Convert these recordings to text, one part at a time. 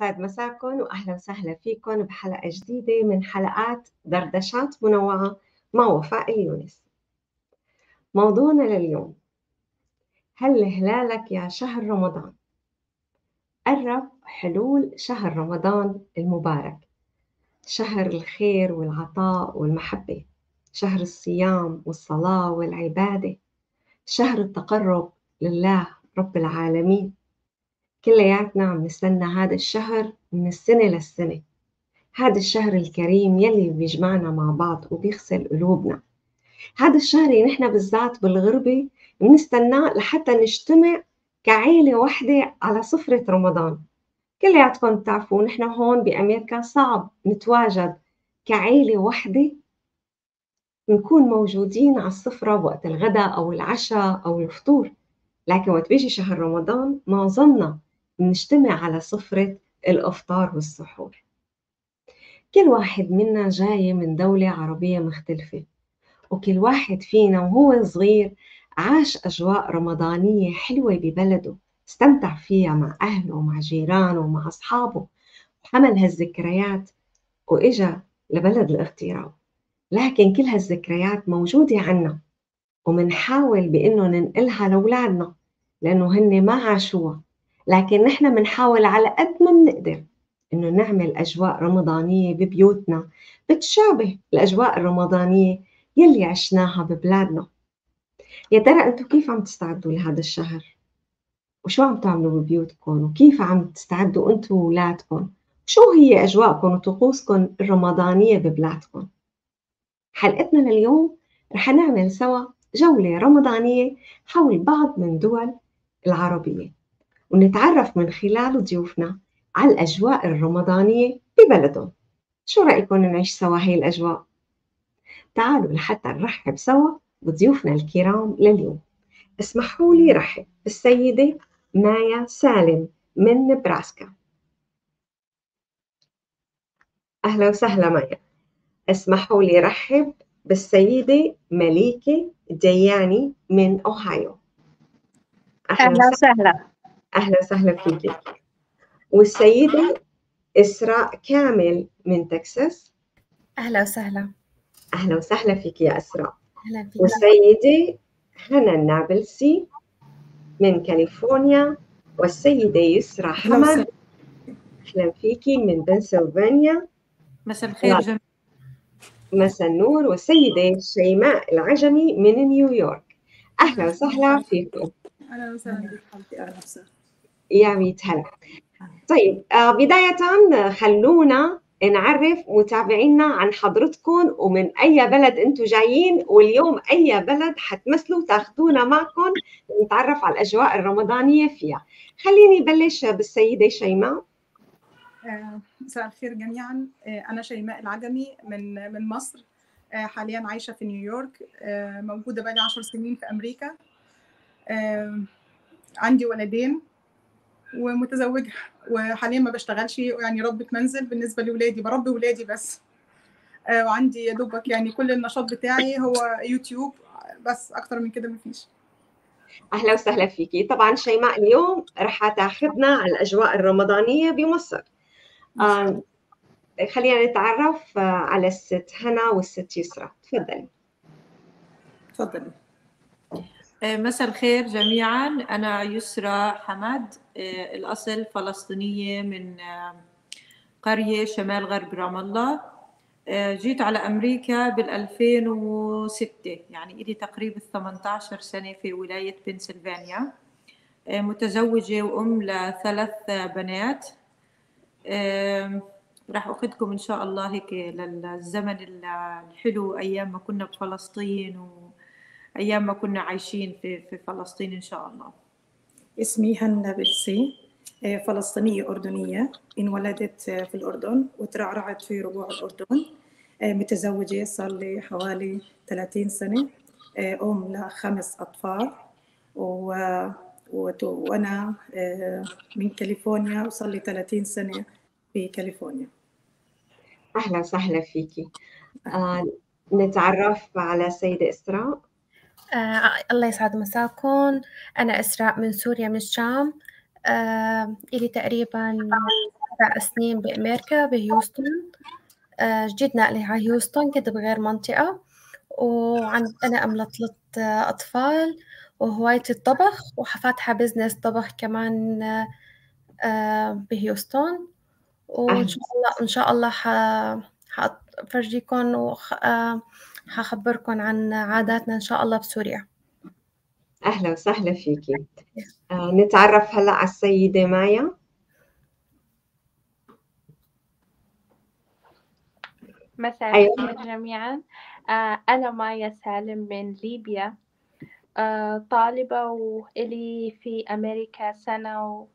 يسعد مساكم واهلا وسهلا فيكم بحلقة جديدة من حلقات دردشات منوعه مع وفاء اليونس. موضوعنا لليوم هل هلالك يا شهر رمضان؟ قرب حلول شهر رمضان المبارك شهر الخير والعطاء والمحبة شهر الصيام والصلاة والعبادة شهر التقرب لله رب العالمين كلياتنا عم نستنى هذا الشهر من السنة للسنة. هذا الشهر الكريم يلي بيجمعنا مع بعض وبيغسل قلوبنا. هذا الشهر نحن بالذات بالغربة بنستناه لحتى نجتمع كعيلة واحدة على سفرة رمضان. كلياتكم بتعرفوا نحن هون بأمريكا صعب نتواجد كعيلة واحدة نكون موجودين على السفرة وقت الغداء أو العشاء أو الفطور. لكن وقت بيجي شهر رمضان معظمنا بنجتمع على سفرة الإفطار والسحور. كل واحد منا جاي من دولة عربية مختلفة وكل واحد فينا وهو صغير عاش أجواء رمضانية حلوة ببلده استمتع فيها مع أهله ومع جيرانه ومع أصحابه وحمل هالذكريات وإجا لبلد الاغتراب. لكن كل هالذكريات موجودة عنا ومنحاول بإنه ننقلها لأولادنا لأنه هن ما عاشوها. لكن نحن بنحاول على قد ما بنقدر إنه نعمل أجواء رمضانية ببيوتنا بتشابه الأجواء الرمضانية يلي عشناها ببلادنا يا ترى أنتم كيف عم تستعدوا لهذا الشهر؟ وشو عم تعملوا ببيوتكم؟ وكيف عم تستعدوا أنتم وأولادكم؟ شو هي أجواءكم وطقوسكم الرمضانية ببلادكم؟ حلقتنا لليوم رح نعمل سوا جولة رمضانية حول بعض من دول العربية ونتعرف من خلال ضيوفنا على الأجواء الرمضانية ببلدهم. شو رأيكم نعيش سوا هي الأجواء؟ تعالوا لحتى نرحب سوا بضيوفنا الكرام لليوم. اسمحوا لي رحب بالسيدة مايا سالم من نبراسكا. أهلا وسهلا مايا. اسمحوا لي رحب بالسيدة مليكة دياني من أوهايو. أهلا وسهلا. أهلا وسهلا فيكي والسيدة إسراء كامل من تكساس. أهلا وسهلا. أهلا وسهلا فيك يا إسراء. أهلا فيك. والسيدة هنا النابلسي من كاليفورنيا. والسيدة يسرى حمد أهلا فيكي من بنسلفانيا. مساء الخير جميعا. مساء النور. والسيدة شيماء العجمي من نيويورك. أهلا وسهلا فيكم. أهلا وسهلا بك حبيبتي أهلا وسهلا. يا ميت هلا طيب آه، بداية خلونا نعرف متابعينا عن حضرتكم ومن أي بلد أنتم جايين واليوم أي بلد حتمثلوا تاخذونا معكم نتعرف على الأجواء الرمضانية فيها. خليني بلش بالسيدة شيماء. آه، مساء الخير جميعا. آه، أنا شيماء العجمي من من مصر. حاليا عايشة في نيويورك. موجودة بقالي 10 سنين في أمريكا. آه، عندي ولدين. ومتزوجة. وحاليا ما بشتغلش يعني ربة منزل بالنسبة لاولادي بربي ولادي بس. آه، وعندي يا دوبك يعني كل النشاط بتاعي هو يوتيوب. بس أكتر من كده مفيش أهلا وسهلا فيكي. طبعا شيماء اليوم رح تاخذنا على الأجواء الرمضانية بمصر. آه، خلينا نتعرف آه، على الست هنا والست يسرى. تفضلي. تفضلي. مساء الخير جميعا. أنا يسرى حمد آه، الأصل فلسطينية من آه، قرية شمال غرب رام الله. آه، جيت على أمريكا بال 2006 يعني إلي تقريبا 18 سنة في ولاية بنسلفانيا. آه، متزوجة وأم لثلاث بنات. راح أخذكم إن شاء الله هيك للزمن الحلو أيام ما كنا بفلسطين وأيام ما كنا عايشين في في فلسطين إن شاء الله. اسمي هنا بلسي آه، فلسطينية أردنية. انولدت آه، في الأردن وترعرعت في ربوع الأردن. آه، متزوجة صار لي حوالي 30 سنة. أم لخمس أطفال. و... وت- وأنا من كاليفورنيا وصار لي 30 سنة في كاليفورنيا. أهلا وسهلا فيكي. آه، نتعرف على السيدة إسراء. آه الله يسعد مساكم أنا إسراء من سوريا من الشام. آه إلي تقريبا سبع سنين بأمريكا بهيوستن. آه، جديد نقلي على هيوستن كنت بغير منطقة. وعند أنا أم لثلاث أطفال وهوايتي الطبخ وفاتحة بزنس طبخ كمان آه، بهيوستن. وإن شاء الله إن شاء الله حفرجيكم وحخبركم عن عاداتنا إن شاء الله بسوريا أهلا وسهلا فيكي. آه نتعرف هلأ على السيدة مايا؟ مساء أيوة. الخير جميعا. آه أنا مايا سالم من ليبيا. آه طالبة وإلي في أمريكا سنة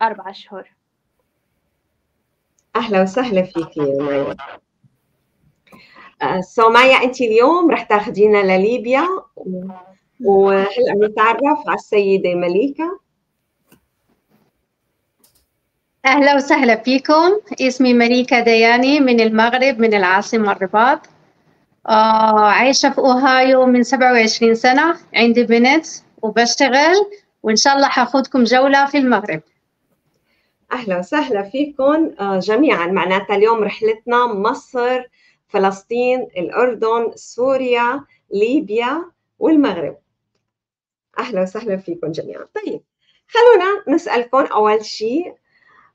وأربع أشهر أهلا وسهلا فيكي يا آه سو مايا أنت اليوم رح تاخدينا لليبيا وهلأ بنتعرف على السيدة مليكة. أهلا وسهلا فيكم. اسمي مليكة دياني من المغرب من العاصمة الرباط. آه عايشة في أوهايو من 27 سنة. عندي بنت وبشتغل وإن شاء الله حاخدكم جولة في المغرب. أهلا وسهلا فيكم جميعا. معناتها اليوم رحلتنا مصر فلسطين الأردن سوريا ليبيا والمغرب. أهلا وسهلا فيكم جميعا. طيب خلونا نسألكم أول شيء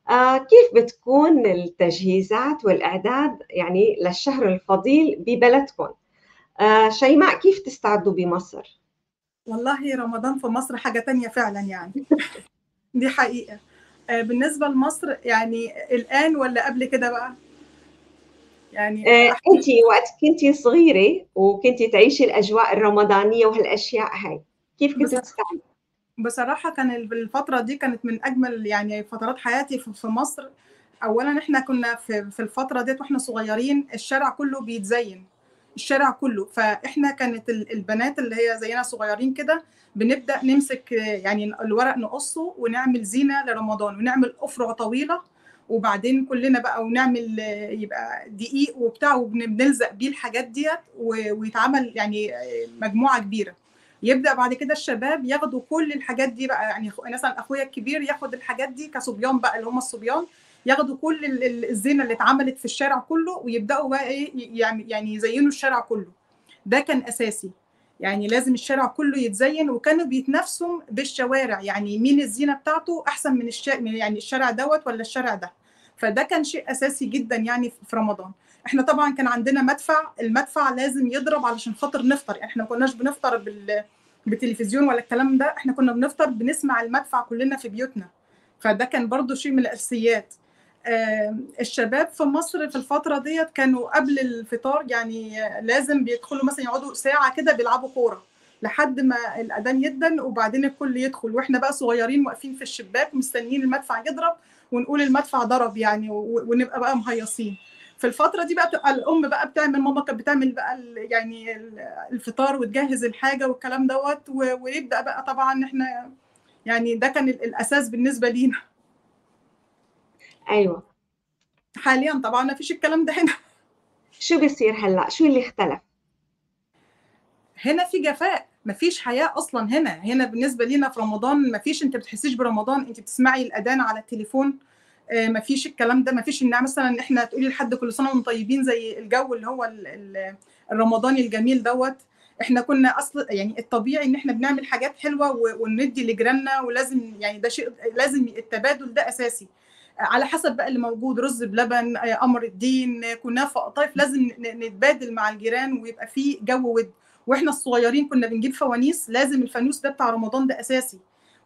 آه كيف بتكون التجهيزات والأعداد يعني للشهر الفضيل ببلدكم؟ آه شيماء كيف تستعدوا بمصر؟ والله رمضان في مصر حاجة تانية فعلا يعني. دي حقيقة. آه بالنسبة لمصر يعني الآن ولا قبل كده بقى؟ يعني آه انت وقت كنتي صغيرة وكنتي تعيشي الأجواء الرمضانية وهالاشياء هاي. كيف كنت تستعد؟ بصراحة كان الفترة دي كانت من أجمل يعني فترات حياتي في مصر. أولا إحنا كنا في, في الفترة ديت وإحنا صغيرين الشارع كله بيتزين. الشارع كله. فإحنا كانت البنات اللي هي زينا صغيرين كده بنبدأ نمسك يعني الورق نقصه ونعمل زينة لرمضان ونعمل أفرع طويلة وبعدين كلنا بقى ونعمل يبقى دقيق وبتاع وبنلزق بيه الحاجات ديت ويتعمل يعني مجموعة كبيرة. يبدأ بعد كده الشباب ياخدوا كل الحاجات دي بقى يعني مثلا أخويا الكبير ياخد الحاجات دي كصبيان بقى اللي هم الصبيان ياخدوا كل الزينة اللي اتعملت في الشارع كله ويبدأوا بقى إيه يعني يعني يزينوا الشارع كله. ده كان أساسي. يعني لازم الشارع كله يتزين وكانوا بيتنافسوا بالشوارع. يعني مين الزينة بتاعته أحسن من الشارع يعني الشارع دوت ولا الشارع ده؟ فده كان شيء أساسي جدا يعني في رمضان. إحنا طبعا كان عندنا مدفع المدفع لازم يضرب علشان خاطر نفطر. إحنا ما كناش بنفطر بال بالتلفزيون ولا الكلام ده. إحنا كنا بنفطر بنسمع المدفع كلنا في بيوتنا. فده كان برضو شيء من الأساسيات. الشباب في مصر في الفترة ديت كانوا قبل الفطار يعني لازم بيدخلوا مثلا يقعدوا ساعة كده بيلعبوا كورة لحد ما الأذان يدن وبعدين الكل يدخل. وإحنا بقى صغيرين واقفين في الشباك مستنيين المدفع يضرب ونقول المدفع ضرب يعني ونبقى بقى مهيصين. في الفترة دي بقى بتبقى الأم بقى بتعمل ماما كانت بتعمل بقى يعني الفطار وتجهز الحاجة والكلام دوت ويبدأ بقى طبعا إحنا يعني ده كان الأساس بالنسبة لينا. أيوه. حاليا طبعا ما فيش الكلام ده هنا. شو بيصير هلأ؟ شو اللي اختلف؟ هنا في جفاء. مفيش حياة أصلا هنا. هنا بالنسبة لينا في رمضان مفيش أنت بتحسيش برمضان. أنت بتسمعي الأذان على التليفون. ما فيش الكلام ده. ما فيش ان مثلا إحنا تقولي لحد كل سنة وأنتم طيبين زي الجو اللي هو الرمضاني الجميل دوت. إحنا كنا أصل يعني الطبيعي إن إحنا بنعمل حاجات حلوة وندي لجيراننا ولازم يعني ده شيء لازم التبادل ده أساسي. على حسب بقى اللي موجود رز بلبن قمر الدين كنافة قطايف لازم نتبادل مع الجيران ويبقى في جو ود. وإحنا الصغيرين كنا بنجيب فوانيس لازم الفانوس ده بتاع رمضان ده أساسي.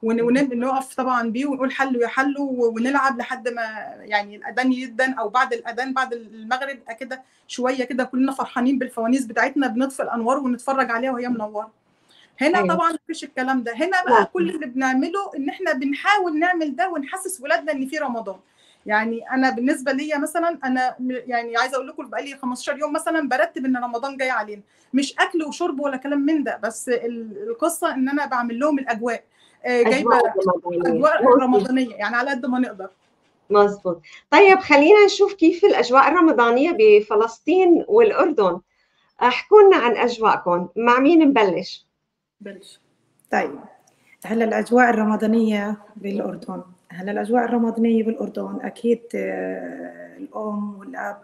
ونقف طبعا بيه ونقول حلوا يا حلوا ونلعب لحد ما يعني الأذان يدن أو بعد الأذان بعد المغرب كده شوية كده كلنا فرحانين بالفوانيس بتاعتنا بنطفي الأنوار ونتفرج عليها وهي منورة. هنا أيوة. طبعا مفيش الكلام ده. هنا بقى كل اللي بنعمله إن إحنا بنحاول نعمل ده ونحسس ولادنا إن في رمضان. يعني أنا بالنسبة ليا مثلا أنا يعني عايزة أقول لكم بقالي 15 يوم مثلا برتب إن رمضان جاي علينا. مش أكل وشرب ولا كلام من ده بس القصة إن أنا بعمل لهم الأجواء. جايبة أجواء رمضانية. يعني على قد ما نقدر. مظبوط. طيب خلينا نشوف كيف الأجواء الرمضانية بفلسطين والأردن. احكوا لنا عن أجواءكم. مع مين نبلش؟ بلش. طيب هلا الأجواء الرمضانية بالأردن. هلا الأجواء الرمضانية بالأردن أكيد آه، الأم والأب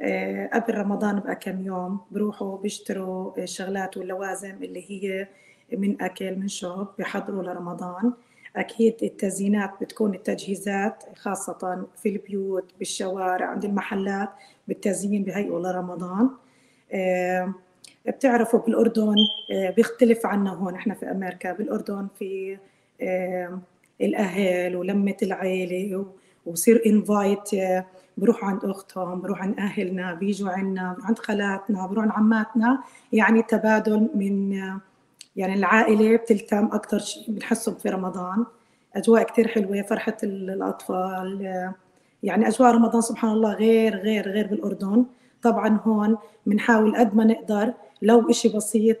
آه، قبل رمضان بكم يوم بروحوا بيشتروا الشغلات واللوازم اللي هي من أكل من شرب بيحضروا لرمضان. أكيد التزيينات بتكون التجهيزات خاصة في البيوت بالشوارع عند المحلات بالتزيين بهيئوا لرمضان. آه، بتعرفوا بالأردن بيختلف عنا هون إحنا في أمريكا بالأردن في الأهل ولمة العيلة وصير انفايت آه، بروحوا عند أختهم بروح عند أهلنا بيجوا بروح عند خالاتنا بروح عند عماتنا. يعني تبادل من آه، يعني العائلة بتلتم أكثر شيء بنحسه في رمضان. أجواء كثير حلوة فرحة الأطفال آه، يعني أجواء رمضان سبحان الله غير غير غير بالأردن. طبعا هون بنحاول قد ما نقدر لو إشي بسيط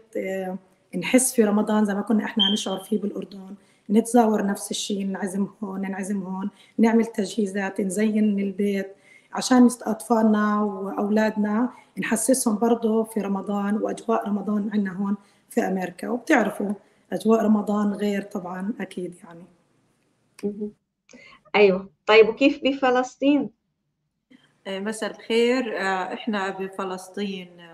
نحس في رمضان زي ما كنا إحنا نشعر فيه بالأردن نتزاور نفس الشيء نعزم هون نعزم هون نعمل تجهيزات نزين البيت عشان أطفالنا وأولادنا نحسسهم برضه في رمضان وأجواء رمضان عندنا هون في أمريكا. وبتعرفوا أجواء رمضان غير طبعا أكيد يعني. أيوة. طيب وكيف بفلسطين؟ آه، مساء الخير. آه، إحنا بفلسطين آه،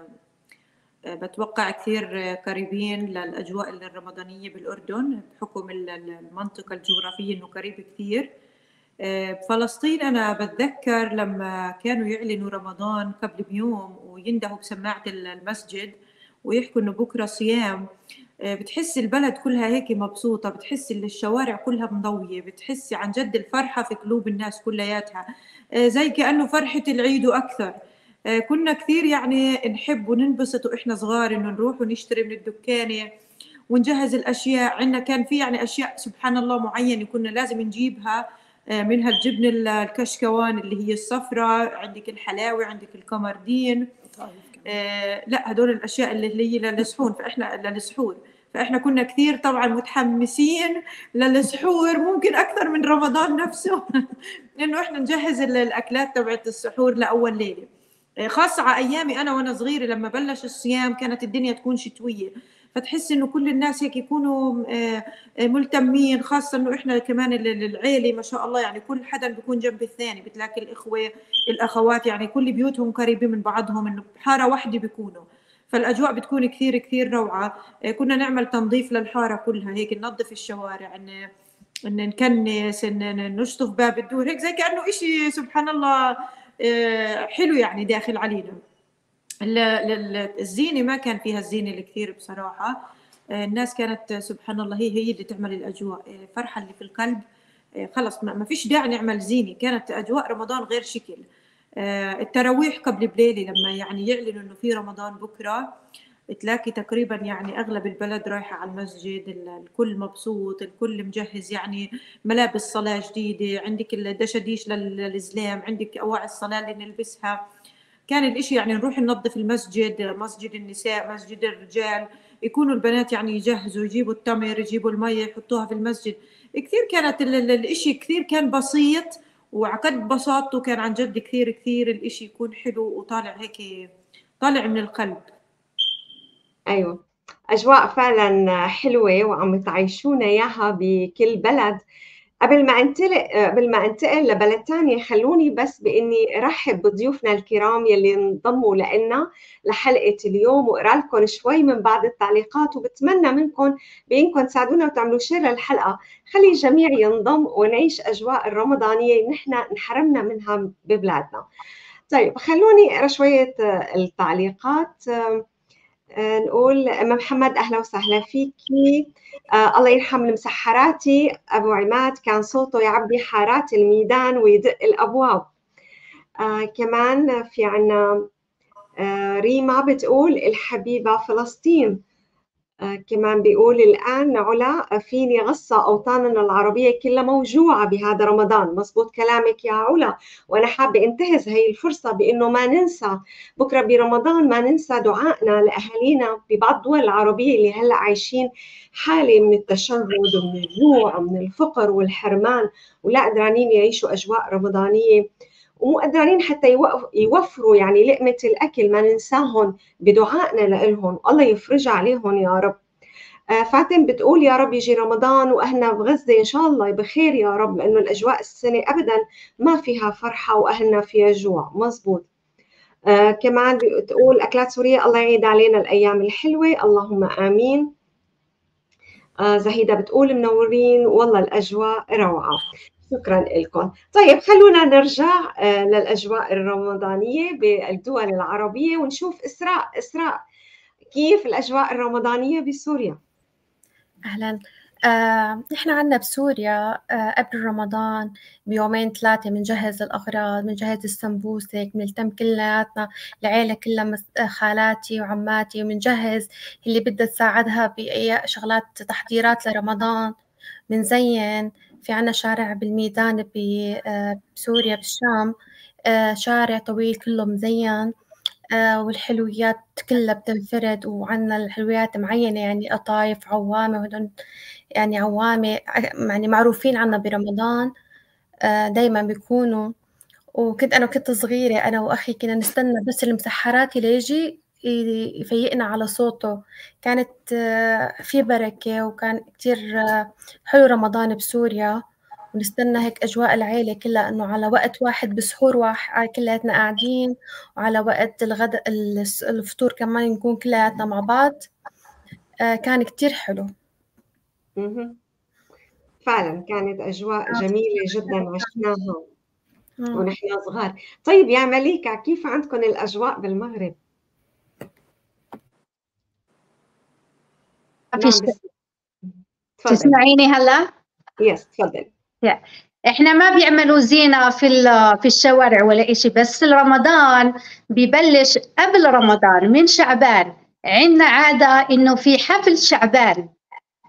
بتوقع كثير قريبين للأجواء الرمضانية بالأردن بحكم المنطقة الجغرافية إنه قريب كثير. آه، فلسطين أنا بتذكر لما كانوا يعلنوا رمضان قبل بيوم ويندهوا بسماعة المسجد ويحكوا إنه بكرة صيام بتحسي البلد كلها هيك مبسوطة بتحسي الشوارع كلها مضوية بتحسي عن جد الفرحة في قلوب الناس كلياتها زي كأنه فرحة العيد وأكثر. كنا كثير يعني نحب وننبسط وإحنا صغار إنه نروح ونشتري من الدكانه ونجهز الأشياء. عندنا كان في يعني أشياء سبحان الله معينة كنا لازم نجيبها آه، منها الجبن الكشكوان اللي هي الصفراء عندك الحلاوة عندك الكمردين آه لا هدول الأشياء اللي هي للسحور فإحنا للسحور. فإحنا كنا كثير طبعا متحمسين للسحور ممكن أكثر من رمضان نفسه. إنه إحنا نجهز الأكلات تبعت السحور لأول ليلة. آه، خاصة أيامي أنا وأنا صغيرة لما بلش الصيام كانت الدنيا تكون شتوية. فتحس إنه كل الناس هيك يكونوا آه، آه، ملتمين خاصة إنه إحنا كمان العيلة ما شاء الله يعني كل حدا بيكون جنب الثاني بتلاقي الإخوة الأخوات يعني كل بيوتهم قريبين من بعضهم إنه بحارة واحدة بيكونوا. فالأجواء بتكون كثير كثير روعة. كنا نعمل تنظيف للحارة كلها هيك ننظف الشوارع إن نكنس إن نشطف باب الدور هيك زي كأنه إشي سبحان الله آه، حلو يعني داخل علينا. الزينة ما كان فيها الزينة الكثير بصراحة. آه، الناس كانت سبحان الله هي هي اللي تعمل الأجواء. الفرحة اللي في القلب. آه، خلص ما فيش داعي نعمل زينة. كانت أجواء رمضان غير شكل. التراويح قبل بليلة لما يعني يعلنوا إنه في رمضان بكرة. تلاقي تقريبا يعني أغلب البلد رايحة على المسجد الكل مبسوط الكل مجهز يعني ملابس صلاة جديدة عندك الدشاديش للزلام عندك أواعي الصلاة اللي نلبسها. كان الإشي يعني نروح ننظف المسجد مسجد النساء مسجد الرجال يكونوا البنات يعني يجهزوا يجيبوا التمر يجيبوا المية يحطوها في المسجد. كثير كانت الإشي كثير كان بسيط وعقد بساطته كان عن جد كثير كثير الإشي يكون حلو وطالع هيك طالع من القلب. أيوه. أجواء فعلا حلوة وعم تعيشونا إياها بكل بلد. قبل ما انتقل قبل ما انتقل لبلد ثانية خلوني بس بإني ارحب بضيوفنا الكرام يلي انضموا لنا لحلقة اليوم واقرا لكم شوي من بعض التعليقات وبتمنى منكم بإنكم تساعدونا وتعملوا شير للحلقة. خلي الجميع ينضم ونعيش أجواء الرمضانية نحن انحرمنا منها ببلادنا. طيب خلوني أقرأ شوية التعليقات. نقول ام محمد أهلا وسهلا فيكي آه الله يرحم المسحراتي أبو عماد كان صوته يعبي حارات الميدان ويدق الأبواب. آه كمان في عنا آه ريما بتقول الحبيبة فلسطين. كمان بيقول الآن علا فيني غصة أوطاننا العربية كلها موجوعة بهذا رمضان. مزبوط كلامك يا علا. وأنا حابة انتهز هي الفرصة بأنه ما ننسى بكرة برمضان ما ننسى دعائنا لأهالينا ببعض الدول العربية اللي هلأ عايشين حالة من التشرد ومن الجوع ومن الفقر والحرمان. ولا قدرانين يعيشوا أجواء رمضانية ومو قدرانين حتى يوفروا يعني لقمة الأكل. ما ننساهم بدعائنا لهم الله يفرج عليهم يا رب. آه، فاتن بتقول يا رب يجي رمضان وأهلنا بغزه إن شاء الله بخير يا رب لأنه الأجواء السنة ابدا ما فيها فرحة وأهلنا فيها جوع. مزبوط. آه كمان بتقول أكلات سورية الله يعيد علينا الأيام الحلوة. اللهم آمين. آه زهيدة بتقول منورين. والله الأجواء روعة. شكرا لكم. طيب خلونا نرجع آه للأجواء الرمضانية بالدول العربية ونشوف إسراء إسراء. كيف الأجواء الرمضانية بسوريا؟ أهلا. آه، نحن عنا بسوريا آه، قبل رمضان بيومين ثلاثة بنجهز الأغراض بنجهز السمبوسك بنلتم كلياتنا العيلة كلها آه، خالاتي وعماتي وبنجهز اللي بدها تساعدها بأي شغلات تحضيرات لرمضان. بنزين في عنا شارع بالميدان آه، بسوريا بالشام آه، شارع طويل كله مزين آه، والحلويات كلها بتنفرد وعنا الحلويات معينة يعني قطايف عوامة وهدول يعني عوامة يعني معروفين عنا برمضان دايما بيكونوا. وكنت أنا كنت صغيرة أنا وأخي كنا نستنى بس المسحراتي ليجي يفيقنا على صوته. كانت آه، في بركة وكان كتير آه، حلو رمضان بسوريا. ونستنى هيك أجواء العيلة كلها إنه على وقت واحد بسحور واحد كلياتنا قاعدين وعلى وقت الغداء الفطور كمان نكون كلياتنا مع بعض. آه، كان كتير حلو. فعلا كانت أجواء جميلة جدا عشناها. ونحن صغار. طيب يا مليكة كيف عندكم الأجواء بالمغرب؟ ما فيش تسمعيني هلا؟ يس تفضل. إحنا ما بيعملوا زينة في في الشوارع ولا إشي بس رمضان ببلش قبل رمضان من شعبان. عندنا عادة إنه في حفل شعبان.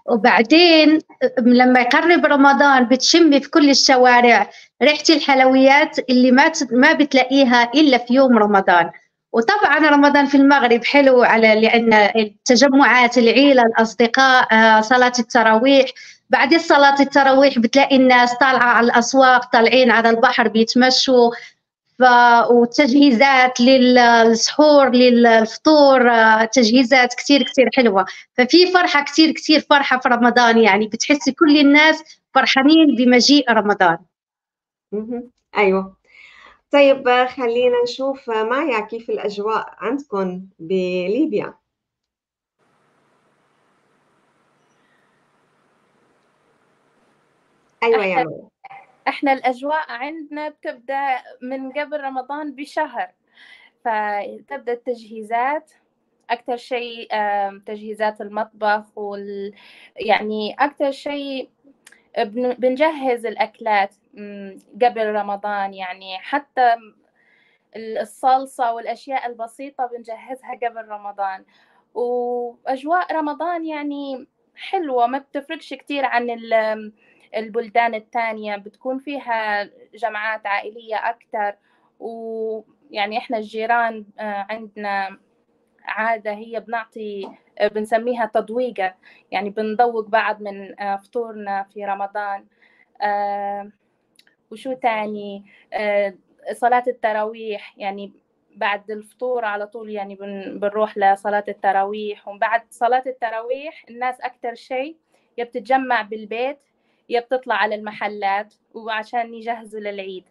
وبعدين لما يقرب رمضان بتشمي في كل الشوارع ريحة الحلويات اللي ما ما بتلاقيها إلا في يوم رمضان. وطبعا رمضان في المغرب حلو على لأن التجمعات العيلة الأصدقاء آه، صلاة التراويح. بعد صلاة التراويح بتلاقي الناس طالعة على الأسواق طالعين على البحر بيتمشوا. ف... وتجهيزات للسحور للفطور آه، تجهيزات كتير كتير حلوة. ففي فرحة كتير كتير فرحة في رمضان يعني بتحسي كل الناس فرحانين بمجيء رمضان. مهم. طيب خلينا نشوف مايا كيف الأجواء عندكم بليبيا. أيوة يا مايا إحنا الأجواء عندنا بتبدأ من قبل رمضان بشهر فتبدأ التجهيزات. أكثر شيء تجهيزات المطبخ وال يعني أكثر شيء بنجهز الأكلات مم، قبل رمضان يعني. حتى الصلصة والأشياء البسيطة بنجهزها قبل رمضان. وأجواء رمضان يعني حلوة ما بتفرقش كتير عن ال- البلدان الثانية بتكون فيها جمعات عائلية أكتر. ويعني إحنا الجيران آه، عندنا عادة هي بنعطي بنسميها تضويقة يعني بنذوق بعض من آه، فطورنا في رمضان. آه، وشو تاني؟ آه، صلاة التراويح. يعني بعد الفطور على طول يعني بن- بنروح لصلاة التراويح. وبعد صلاة التراويح الناس أكتر شيء يا بتتجمع بالبيت يا بتطلع على المحلات. وعشان يجهزوا للعيد.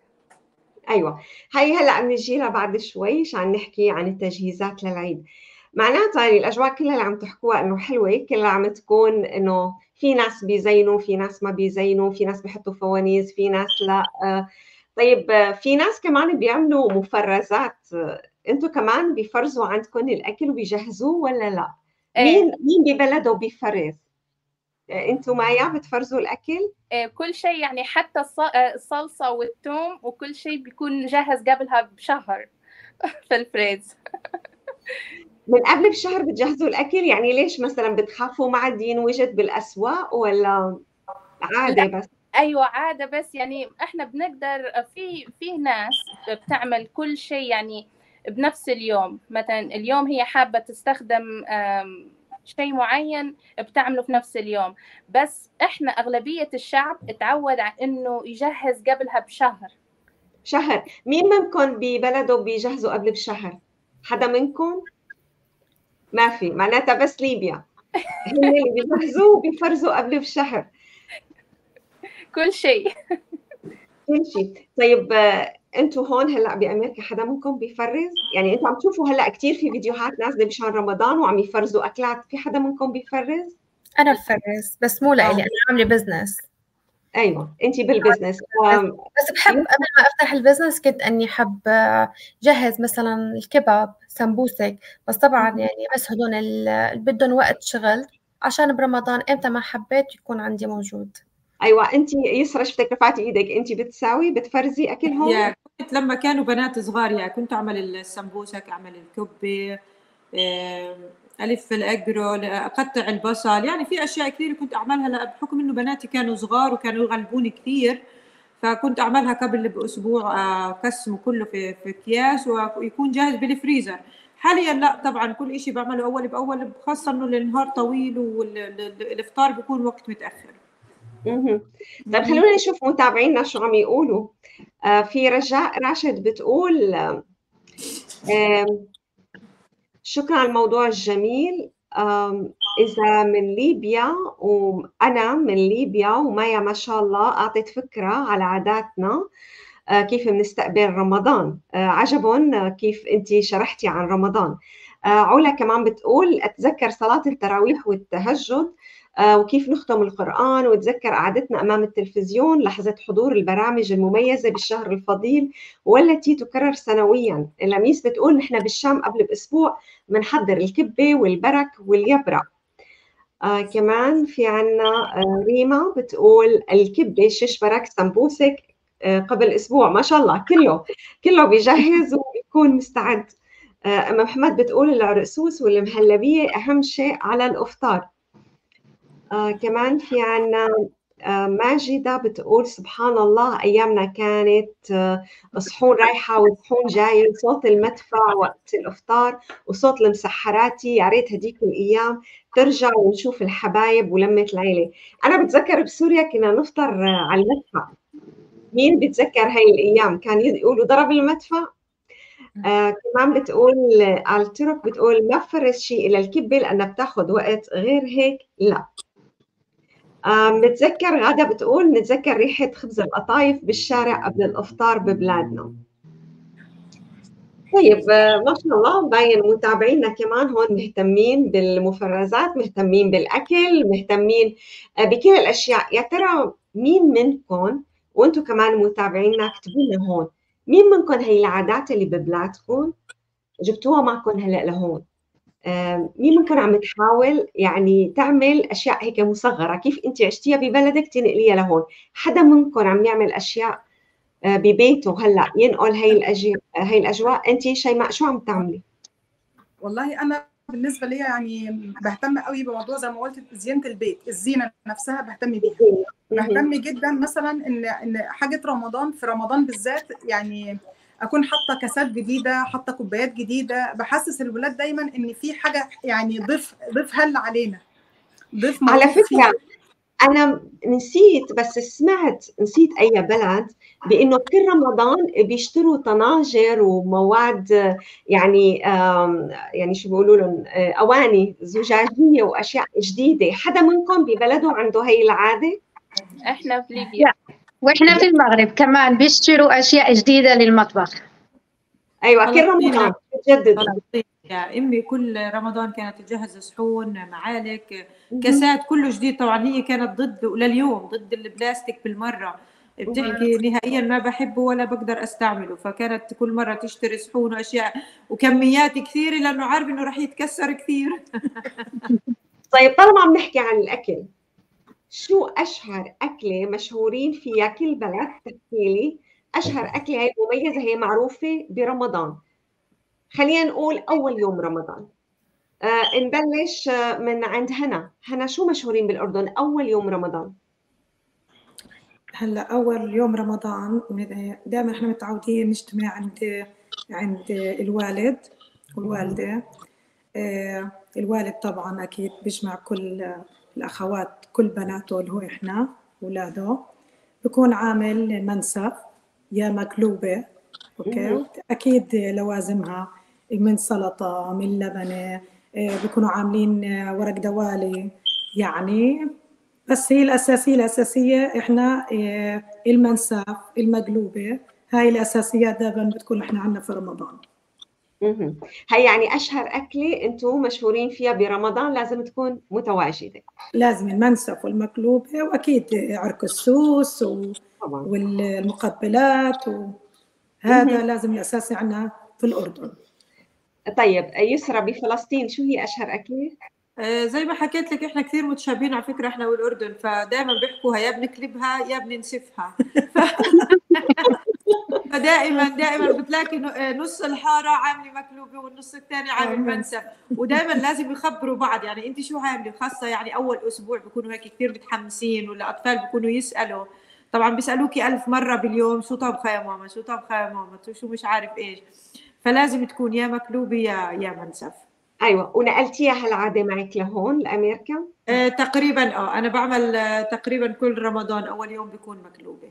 أيوة. هي هلأ بنجي بعد شوي عشان نحكي عن التجهيزات للعيد. معناتها يعني الأجواء كلها اللي عم تحكوها إنه حلوة كلها عم تكون إنه في ناس بيزينوا في ناس ما بيزينوا في ناس بيحطوا فوانيس في ناس لا آه، طيب آه، في ناس كمان بيعملوا مفرزات أنتوا كمان بيفرزوا عندكم الأكل وبيجهزوه ولا لا؟ إيه. مين مين ببلده بيفرز؟ آه، أنتوا مايا بتفرزوا الأكل؟ آه، كل شيء يعني حتى الص- الصلصة والثوم وكل شيء بيكون جاهز قبلها بشهر في الفريز من قبل بشهر بتجهزوا الأكل يعني ليش مثلا بتخافوا معد ينوجد بالأسواق ولا عادة بس؟ أيوه عادة بس يعني إحنا بنقدر في في ناس بتعمل كل شيء يعني بنفس اليوم مثلا اليوم هي حابة تستخدم شيء معين بتعمله في نفس اليوم بس إحنا أغلبية الشعب اتعود على إنه يجهز قبلها بشهر شهر مين منكم ببلده بيجهزوا قبل بشهر؟ حدا منكم؟ ما في معناتها بس ليبيا. هن اللي بيجهزوه وبيفرزوا قبل بشهر. كل شيء. كل شيء. طيب آه، أنتوا هون هلأ بأمريكا حدا منكم بيفرز؟ يعني أنتوا عم تشوفوا هلأ كثير في فيديوهات نازلة بشهر رمضان وعم يفرزوا أكلات في حدا منكم بيفرز؟ أنا بفرز بس مو لإلي أنا عاملة business أيوه انت بال business بس بحب قبل ما أفتح ال business كنت إني حب جهز مثلا الكباب سمبوسك. بس طبعا يعني بس هدول ال- اللي بدهم وقت شغل عشان برمضان إمتى ما حبيت يكون عندي موجود. أيوه انت يسرى شفتك رفعتي إيدك. انت بتساوي بتفرزي اكل هون يا كنت لما كانوا بنات صغار يا كنت أعمل السمبوسك أعمل الكبة ألف الاجرو أقطع البصل. يعني في أشياء كثير كنت أعملها بحكم إنه بناتي كانوا صغار وكانوا يغلبوني كثير. فكنت أعملها قبل بأسبوع آه، قسمه كله في في أكياس ويكون جاهز بالفريزر. حاليا لا طبعا كل شيء بعمله أول بأول خاصة إنه النهار طويل والافطار بيكون وقت متأخر. طيب خلونا نشوف متابعينا شو عم يقولوا. آه في رجاء راشد بتقول آم، شكرا على الموضوع الجميل. إذا من ليبيا وأنا من ليبيا ومايا ما شاء الله أعطت فكرة على عاداتنا آه، كيف بنستقبل رمضان. آه، عجبهم آه، كيف أنت شرحتي عن رمضان. علا كمان بتقول أتذكر صلاة التراويح والتهجد. وكيف نختم القرآن وتذكر قعدتنا أمام التلفزيون لحظة حضور البرامج المميزة بالشهر الفضيل والتي تكرر سنويا. لميس بتقول نحن بالشام قبل بأسبوع بنحضر الكبة والبرك واليبرة. آه كمان في عنا آه ريما بتقول الكبة شش برك سمبوسك آه قبل أسبوع. ما شاء الله كله كله بيجهز وبيكون مستعد. آه أما محمد بتقول العرقسوس والمهلبية أهم شيء على الإفطار. آه كمان في عنا آه ماجدة بتقول سبحان الله أيامنا كانت آه صحون رايحة وصحون جاية صوت المدفع وقت الإفطار وصوت المسحراتي يا ريت هديك الأيام ترجع ونشوف الحبايب ولمة العيلة أنا بتذكر بسوريا كنا نفطر آه على المدفع. مين بيتذكر هاي الأيام؟ كان يقولوا ضرب المدفع؟ آه كمان بتقول على الترك بتقول ما فرز شيء إلى الكبة لأنها بتاخذ وقت غير هيك لا. نتذكر غدا بتقول نتذكر ريحة خبز القطايف بالشارع قبل الإفطار ببلادنا. طيب ما شاء الله مبين متابعينا كمان هون مهتمين بالمفرزات مهتمين بالأكل مهتمين بكل الأشياء. يا ترى مين منكم وأنتم كمان متابعينا اكتبوا لنا هون. مين منكم هي العادات اللي ببلادكم؟ جبتوها معكم هلأ لهون. مين ممكن عم تحاول يعني تعمل أشياء هيك مصغرة. كيف أنت عشتيها ببلدك؟ تنقليها لهون. حدا منكم عم يعمل أشياء ببيته هلأ ينقل هي الأجي... هي الأجواء؟ أنت شيماء شو عم تعملي؟ والله أنا بالنسبة لي يعني بهتم قوي بموضوع زي ما قلت زينة البيت الزينة نفسها بهتم بيها. بهتم جدا مثلا إن إن حاجة رمضان في رمضان بالذات يعني أكون حاطة كاسات جديدة حاطة كوبايات جديدة. بحسس الولاد دايما إن في حاجة يعني ضيف ضيف هل علينا. ضيف على فكرة أنا نسيت بس سمعت نسيت أي بلد بإنه كل رمضان بيشتروا طناجر ومواد يعني يعني شو بيقولوا لهم أواني زجاجية وأشياء جديدة. حدا منكم ببلده عنده هي العادة؟ إحنا في ليبيا. وإحنا في المغرب كمان بيشتروا أشياء جديدة للمطبخ. أيوه كل رمضان بتجدد يا أمي كل رمضان كانت تجهز صحون معالق كاسات كله جديد. طبعا هي كانت ضد لليوم ضد البلاستيك بالمرة. بتحكي نهائيا ما بحبه ولا بقدر أستعمله. فكانت كل مرة تشتري صحون وأشياء وكميات كثيرة لأنه عارف إنه راح يتكسر كثير. طيب طالما عم نحكي عن الأكل شو أشهر أكلة مشهورين فيها كل بلد؟ تحكي لي. أشهر أكلة هي مميزة هي معروفة برمضان. خلينا نقول أول يوم رمضان. آه نبلش من عند هنا. هنا شو مشهورين بالأردن أول يوم رمضان؟ هلأ أول يوم رمضان دائما إحنا متعودين نجتمع عند عند الوالد والوالدة. آه الوالد طبعا أكيد بيجمع كل الأخوات كل بناته اللي هو إحنا أولاده. بكون عامل منسف يا مقلوبة. أوكي؟ أكيد لوازمها. من سلطة من لبنة. بيكونوا عاملين ورق دوالي. يعني بس هي الأساسية الأساسية إحنا المنسف المقلوبة. هاي الأساسيات دائما بتكون إحنا عندنا في رمضان. هي يعني أشهر أكلة أنتم مشهورين فيها برمضان لازم تكون متواجدة. لازم المنسف والمقلوبة وأكيد عرق السوس و... والمقبلات وهذا لازم الاساسي عندنا في الأردن. طيب يسرى بفلسطين شو هي أشهر أكلة؟ آه، زي ما حكيت لك إحنا كثير متشابهين على فكرة إحنا والأردن فدائما بيحكوها يا بنكلبها يا بننسفها. فدائما دائما بتلاقي آه، نص الحارة عاملة مقلوبه والنص الثاني عامل منسف. ودائما لازم يخبروا بعض. يعني أنت شو عاملة؟ خاصة يعني أول أسبوع بيكونوا هيك كثير متحمسين والأطفال بيكونوا يسألوا. طبعا بيسألوكي ألف مرة باليوم شو طبخه يا ماما؟ شو طبخه يا ماما؟ شو مش عارف إيش. فلازم تكون يا مقلوبه يا يا منسف. أيوه. ونقلتيها هالعادة معك لهون لامريكا؟ آه تقريبا آه أنا بعمل آه تقريبا كل رمضان أول يوم بيكون مقلوبه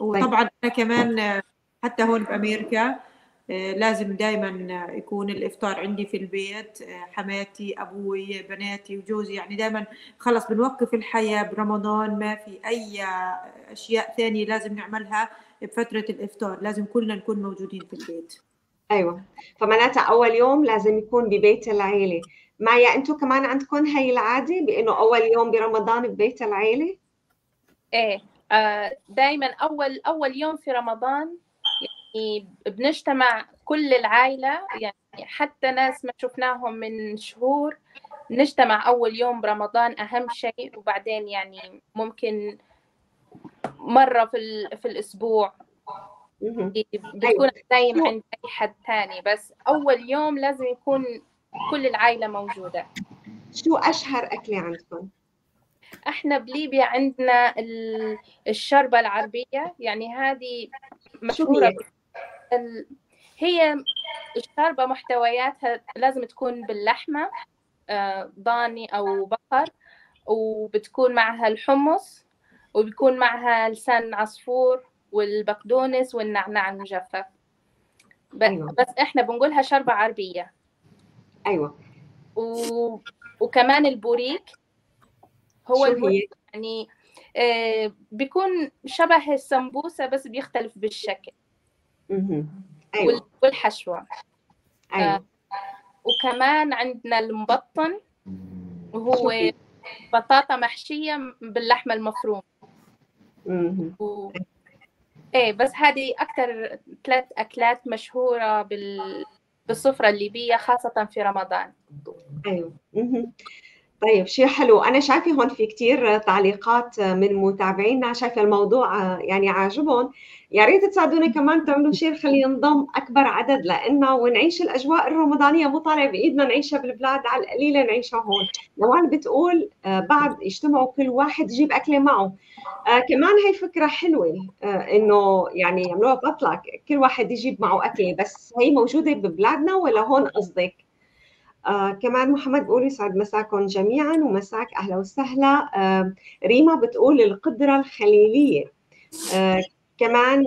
وطبعا طيب. أنا كمان حتى هون بامريكا آه لازم دائما يكون الإفطار عندي في البيت آه حماتي أبوي بناتي وجوزي. يعني دائما خلص بنوقف الحياة برمضان ما في أي أشياء ثانية لازم نعملها بفترة الإفطار. لازم كلنا نكون موجودين في البيت. أيوه. فمعناتها أول يوم لازم يكون ببيت العيلة. مايا أنتم كمان عندكم هي العادة بإنه أول يوم برمضان ببيت العيلة؟ إيه. دائما أول أول يوم في رمضان يعني بنجتمع كل العائلة يعني حتى ناس ما شفناهم من شهور نجتمع أول يوم برمضان أهم شيء وبعدين يعني ممكن مرة في في الأسبوع. بتكون دايم عند أي حد ثاني بس أول يوم لازم يكون كل العائلة موجودة. شو أشهر أكلة عندكم؟ إحنا بليبيا عندنا الشربة العربية يعني هذه مشهورة ال... هي الشربة محتوياتها لازم تكون باللحمة ضاني أو بقر وبتكون معها الحمص وبيكون معها لسان عصفور والبقدونس والنعناع المجفف. ب... أيوة. بس إحنا بنقولها شربة عربية. أيوه. و... وكمان البوريك هو يعني آه بيكون شبه السمبوسة بس بيختلف بالشكل. أيوة. وال... والحشوة. أيوة. آه وكمان عندنا المبطن وهو بطاطا محشية باللحمة المفرومة. و... إيه بس هذه أكثر ثلاث أكلات مشهورة بال... بالسفرة الليبية خاصة في رمضان. أيوه. طيب شيء حلو. أنا شايفة هون في كثير تعليقات من متابعينا. شايفة الموضوع يعني عاجبهم. يا ريت تساعدونا كمان تعملوا شير خلي ينضم أكبر عدد لنا ونعيش الأجواء الرمضانية. مو طالع بإيدنا نعيشها بالبلاد على القليلة نعيشها هون. نوال بتقول بعد يجتمعوا كل واحد يجيب أكلة معه. آه كمان هي فكرة حلوة آه إنه يعني يعملوها بطلك كل واحد يجيب معه أكلة بس هي موجودة ببلادنا ولا هون قصدك؟ آه كمان محمد بيقول يسعد مساكم جميعا ومساك أهلا وسهلا. آه ريما بتقول القدرة الخليلية. آه كمان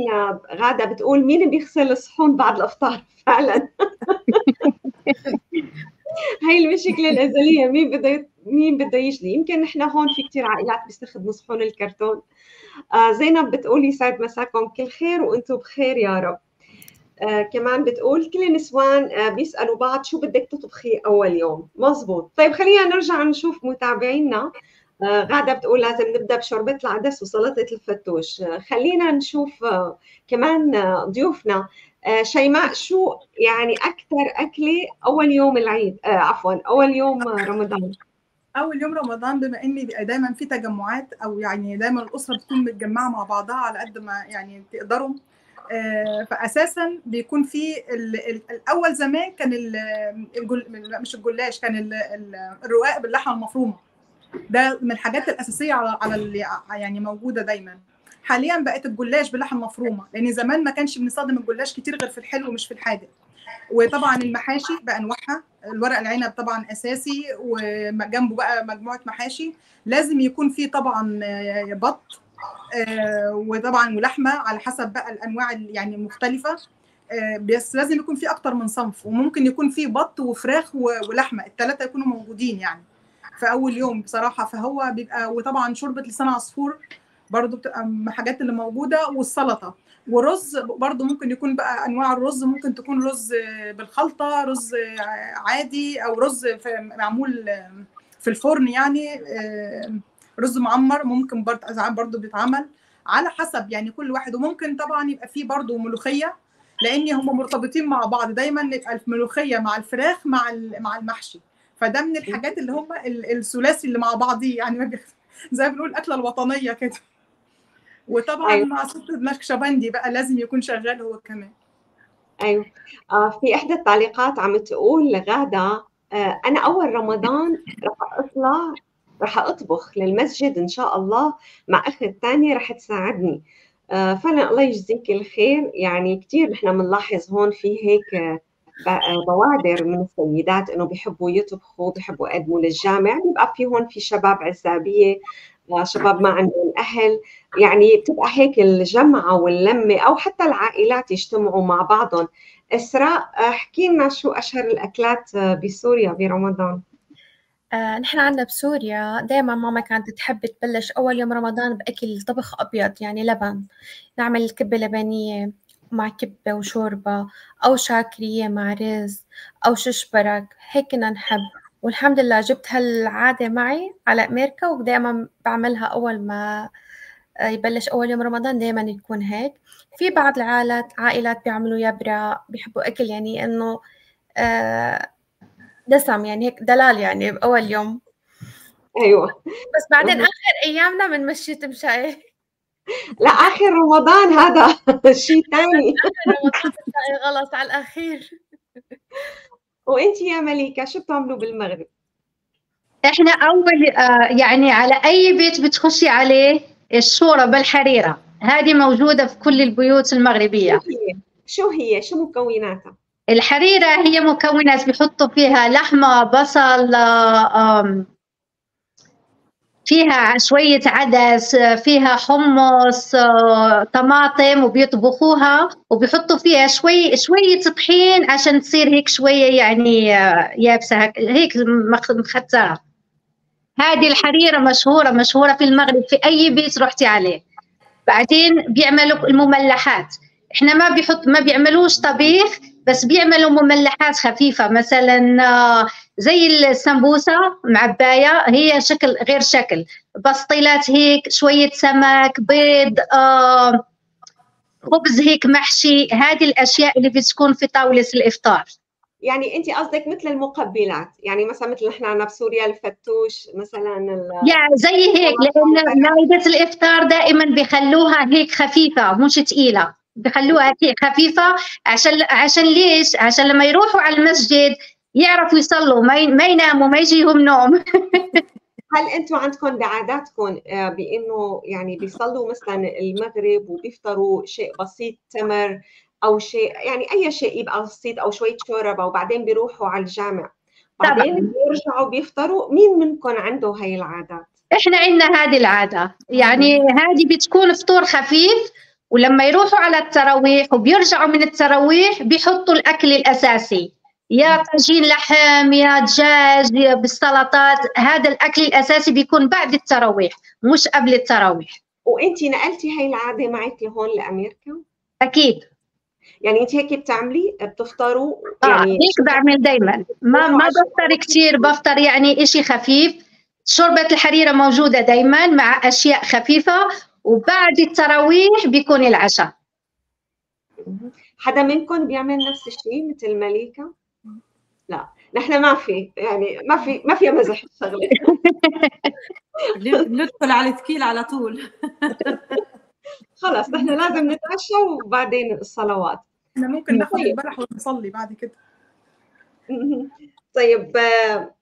غادة بتقول مين بيغسل الصحون بعد الأفطار؟ فعلا. هاي المشكلة الأزلية. مين بده مين بده يجلي يمكن نحن هون في كثير عائلات بيستخدموا صحون الكرتون. آه زينب بتقول يسعد مساكم كل خير وأنتم بخير يا رب. آه كمان بتقول كل النسوان آه بيسألوا بعض شو بدك تطبخي أول يوم. مزبوط. طيب خلينا نرجع نشوف متابعينا. آه غادة بتقول لازم نبدأ بشوربة العدس وسلطة الفتوش. آه خلينا نشوف آه كمان آه ضيوفنا. آه شيماء شو يعني أكثر أكلة أول يوم العيد؟ آه عفوا أول يوم رمضان. أول يوم رمضان بما إني دايما في تجمعات أو يعني دايما الأسرة بتكون متجمعة مع بعضها على قد ما يعني تقدروا فاساسا بيكون في الأول زمان كان الجل مش الجلاش كان الرقاق باللحمة المفرومة. ده من الحاجات الأساسية على على اللي يعني موجودة دايما. حاليا بقت الجلاش باللحمة مفرومه لأن زمان ما كانش بنستخدم الجلاش كتير غير في الحلو مش في الحادق. وطبعا المحاشي بانواعها الورق العنب طبعا أساسي وجنبه بقى مجموعة محاشي. لازم يكون فيه طبعا بط وطبعا ولحمه على حسب بقى الأنواع يعني المختلفه آه، بس لازم يكون في أكتر من صنف وممكن يكون في بط وفراخ ولحمة الثلاثه يكونوا موجودين يعني في أول يوم بصراحة. فهو بيبقى وطبعا شوربة لسان عصفور برضو بتبقى من الحاجات اللي موجودة. والسلطة ورز برضو ممكن يكون بقى أنواع الرز. ممكن تكون رز بالخلطة رز عادي أو رز معمول في الفرن يعني. آه، رز معمر ممكن برضو ساعات برضو بيتعمل على حسب يعني كل واحد وممكن طبعا يبقى فيه برضو ملوخية لأن هم مرتبطين مع بعض دايما يبقى الملوخية مع الفراخ مع مع المحشي. فده من الحاجات اللي هم ال- الثلاثي اللي مع بعضيه يعني ما بيخ- زي ما بنقول الاكله الوطنية كده. وطبعا أيوة. مع ست النكشبندي بقى لازم يكون شغال هو كمان. أيوه. آه في إحدى التعليقات عم تقول لغادة آه أنا أول رمضان رح أطلع رح أطبخ للمسجد إن شاء الله مع أختي الثانية رح تساعدني. آه فعلا الله يجزيك الخير. يعني كثير نحن بنلاحظ هون في هيك آه، آه، بوادر من السيدات إنه بيحبوا يطبخوا بيحبوا يقدموا للجامع. بيبقى في هون في شباب عزابية شباب ما عندهم أهل. يعني بتبقى هيك الجمعة واللمة أو حتى العائلات يجتمعوا مع بعضهم. إسراء احكي لنا شو أشهر الأكلات بسوريا برمضان. آه، نحن عندنا بسوريا دائما ماما كانت تحب تبلش أول يوم رمضان بأكل طبخ أبيض يعني لبن. نعمل كبة لبنية مع كبة وشوربة أو شاكرية مع رز أو ششبرك هيك كنا نحب. والحمد لله جبت هالعادة معي على أمريكا ودائما بعملها أول ما آه، يبلش أول يوم رمضان دائما يكون هيك. في بعض العائلات عائلات بيعملوا يبرة بيحبوا أكل يعني إنه آه، دسم يعني هيك دلال يعني بأول يوم. أيوه. بس بعدين مهم. آخر أيامنا بنمشي تمشي. لا آخر رمضان هذا شيء ثاني غلط على الأخير. وأنت يا مليكة شو بتعملوا بالمغرب؟ إحنا أول آه، يعني على أي بيت بتخشي عليه الشورى بالحريرة. هذه موجودة في كل البيوت المغربية. شو هي؟ شو هي؟ شو مكوناتها؟ الحريرة هي مكونات بيحطوا فيها لحمة بصل آه، فيها شوية عدس فيها حمص آه، طماطم وبيطبخوها وبيحطوا فيها شوي شوية طحين عشان تصير هيك شوية يعني آه، يابسة هيك- هيك مخ- مخترة هذه الحريرة مشهورة مشهورة في المغرب في أي بيت رحتي عليه. بعدين بيعملوا المملحات. إحنا ما بيحط ما بيعملوش طبيخ بس بيعملوا مملحات خفيفة مثلا آه، زي السمبوسة معباية هي شكل غير شكل. بسطيلات هيك شوية سمك بيض آه، خبز هيك محشي هذه الأشياء اللي بتكون في طاولة الإفطار. يعني أنت قصدك مثل المقبلات يعني مثلا مثل نحن عندنا بسوريا الفتوش مثلا ال... يعني زي هيك لأن مائدة الإفطار دائما بيخلوها هيك خفيفة مش تقيلة. بيخلوها هيك خفيفة عشان عشان ليش؟ عشان لما يروحوا على المسجد يعرفوا يصلوا ما ما يناموا ما يجيهم نوم. هل أنتم عندكم بعاداتكم آه، بإنه يعني بيصلوا مثلا المغرب وبيفطروا شيء بسيط تمر أو شيء يعني أي شيء يبقى بسيط أو شوية شوربة وبعدين بيروحوا على الجامع؟ بعدين بيرجعوا بيفطروا مين منكم عنده هاي العادات؟ إحنا عندنا هذه العادة. يعني هذه بتكون فطور خفيف ولما يروحوا على التراويح وبيرجعوا من التراويح بيحطوا الأكل الأساسي. يا طاجين لحم يا دجاج يا بالسلطات هذا الأكل الأساسي بيكون بعد التراويح مش قبل التراويح. وأنت نقلتي هاي العادة معك لهون لامريكا؟ أكيد. يعني أنت هيك بتعملي؟ بتفطروا؟ آه يعني هيك بعمل دايما؟ ما ما بفطر كثير بفطر يعني إشي خفيف. شوربة الحريرة موجودة دايما مع أشياء خفيفة وبعد التراويح بيكون العشاء. حدا منكم بيعمل نفس الشيء مثل مليكة؟ لا. نحن ما في يعني ما في ما في مزح الشغلة. ندخل على الثقيل على طول. خلص نحن لازم نتعشى وبعدين الصلوات. إحنا ممكن ناخد طيب. البلح ونصلي بعد كده. طيب آه،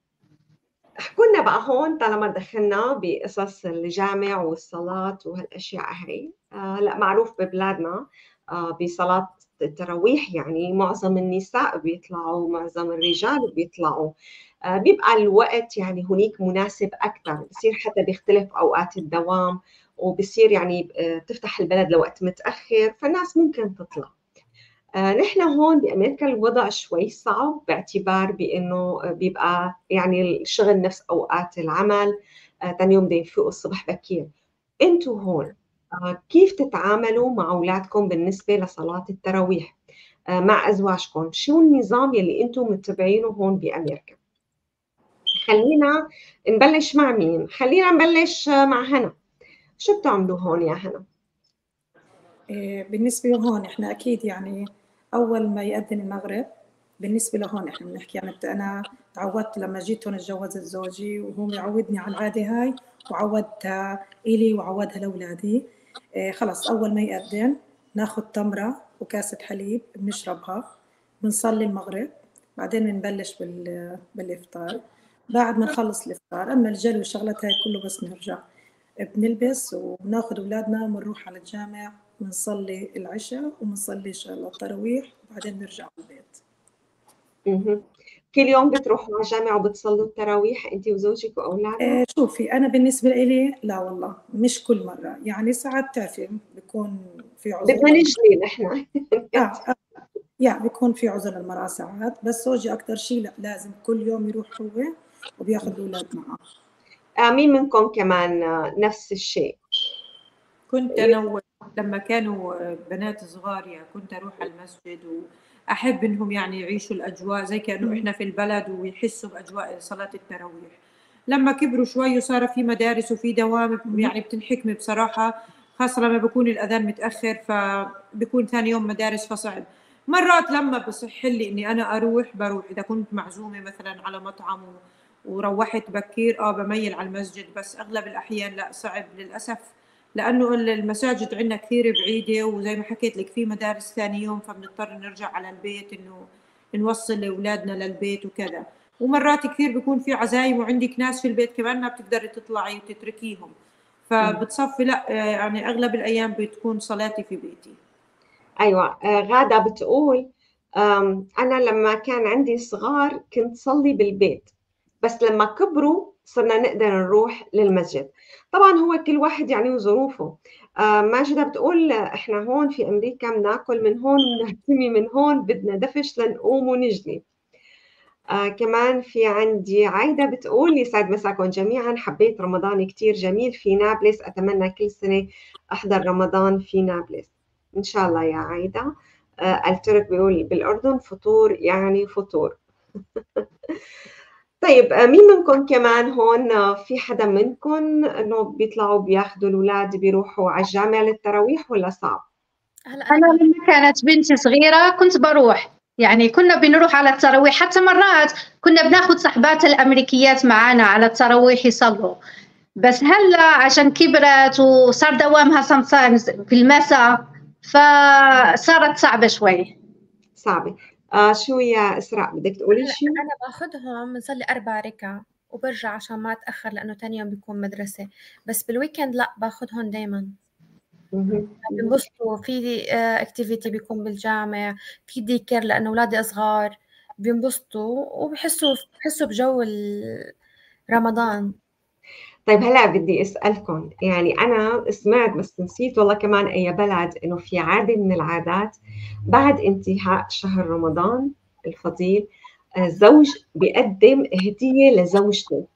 احكوا لنا بقى هون طالما دخلنا بقصص الجامع والصلاة وهالأشياء هي آه لا معروف ببلادنا آه بصلاة التراويح يعني معظم النساء بيطلعوا معظم الرجال بيطلعوا. آه بيبقى الوقت يعني هناك مناسب أكثر بصير حتى بيختلف أوقات الدوام وبصير يعني آه تفتح البلد لوقت متأخر فالناس ممكن تطلع. آه، نحن هون بأمريكا الوضع شوي صعب باعتبار بأنه بيبقى يعني الشغل نفس أوقات العمل. ثاني يوم بدهم يفوقوا الصبح بكير. أنتم هون كيف تتعاملوا مع أولادكم بالنسبة لصلاة التراويح؟ مع أزواجكم شو النظام يلي أنتم متبعينه هون بأمريكا؟ خلينا نبلش مع مين؟ خلينا نبلش مع هنا. شو بتعملوا هون يا هنا؟ بالنسبة لهون إحنا أكيد يعني أول ما يأذن المغرب بالنسبة لهون إحنا بنحكي. يعني أنا تعودت لما جيت هون اتجوزت زوجي وهو يعودني على العادة هاي وعودتها إلي وعودها لأولادي. إيه خلص أول ما يأذن ناخذ تمرة وكاسة حليب بنشربها بنصلي المغرب بعدين بنبلش بال... بالإفطار. بعد ما نخلص الإفطار أما الجل والشغلات هاي كله بس نرجع. بنلبس وبناخذ أولادنا وبنروح على الجامع. بنصلي العشاء وبنصلي إن شاء الله التراويح وبعدين نرجع البيت. كل يوم بتروحوا على الجامع وبتصلوا التراويح انت وزوجك واولادك؟ آه شوفي أنا بالنسبة لي لا والله مش كل مرة يعني ساعات بتعرفي بيكون في عذر بدنا نجلي نحن آه آه يا بيكون في عذر للمرأة ساعات بس زوجي أكثر شيء لا لازم كل يوم يروح هو وبياخذ الاولاد معه آه مين منكم كمان آه، نفس الشيء؟ كنت أنا لما كانوا بنات صغار يعني كنت أروح على المسجد وأحب إنهم يعني يعيشوا الأجواء زي كأنه إحنا في البلد ويحسوا بأجواء صلاة التراويح. لما كبروا شوي وصار في مدارس وفي دوام يعني بتنحكمي بصراحة خاصة لما بكون الأذان متأخر فبكون ثاني يوم مدارس فصعب. مرات لما بصح لي إني أنا أروح بروح إذا كنت معزومة مثلا على مطعم وروحت بكير آه بميل على المسجد بس أغلب الأحيان لا صعب للأسف. لأنه المساجد عندنا كثير بعيدة وزي ما حكيت لك في مدارس ثاني يوم فبنضطر نرجع على البيت إنه نوصل لاولادنا للبيت وكذا. ومرات كثير بيكون في عزايم وعندك ناس في البيت كمان ما بتقدري تطلعي وتتركيهم. فبتصفي لا يعني أغلب الأيام بتكون صلاتي في بيتي. أيوه آه، غادة بتقول أنا لما كان عندي صغار كنت صلي بالبيت بس لما كبروا صرنا نقدر نروح للمسجد. طبعا هو كل واحد يعني وظروفه. آه ماجدة بتقول إحنا هون في أمريكا بناكل من هون بنهتمي من هون بدنا دفش لنقوم ونجلي آه كمان في عندي عايدة بتقول يسعد مساكم جميعا. حبيت رمضان كتير جميل في نابلس. أتمنى كل سنة أحضر رمضان في نابلس. إن شاء الله يا عايدة. آه الترك بيقول بالأردن فطور يعني فطور. طيب آه، مين منكم كمان هون؟ آه، في حدا منكم إنه بيطلعوا بياخذوا الأولاد بيروحوا على الجامع للتراويح ولا صعب؟ هلا أنا لما كانت بنتي صغيرة كنت بروح. يعني كنا بنروح على التراويح حتى مرات كنا بناخذ صحبات الأمريكيات معنا على التراويح يصلوا. بس هلا عشان كبرت وصار دوامها سمسامز في المساء فصارت صعبة شوي. صعبة. آه شو يا إسراء؟ بدك تقولي شيء؟ أنا باخذهم بنصلي أربع ركع وبرجع عشان ما أتأخر لأنه ثاني يوم بيكون مدرسة. بس بالويكند لا باخذهم دائما بينبسطوا في اكتيفيتي آه، بيكون بالجامع. في ديكر لأنه أولادي صغار بينبسطوا وبحسوا بحسوا بجو رمضان. طيب هلا بدي أسألكم يعني أنا سمعت بس نسيت والله كمان أي بلد إنه في عادة من العادات بعد انتهاء شهر رمضان الفضيل الزوج بيقدم هدية لزوجته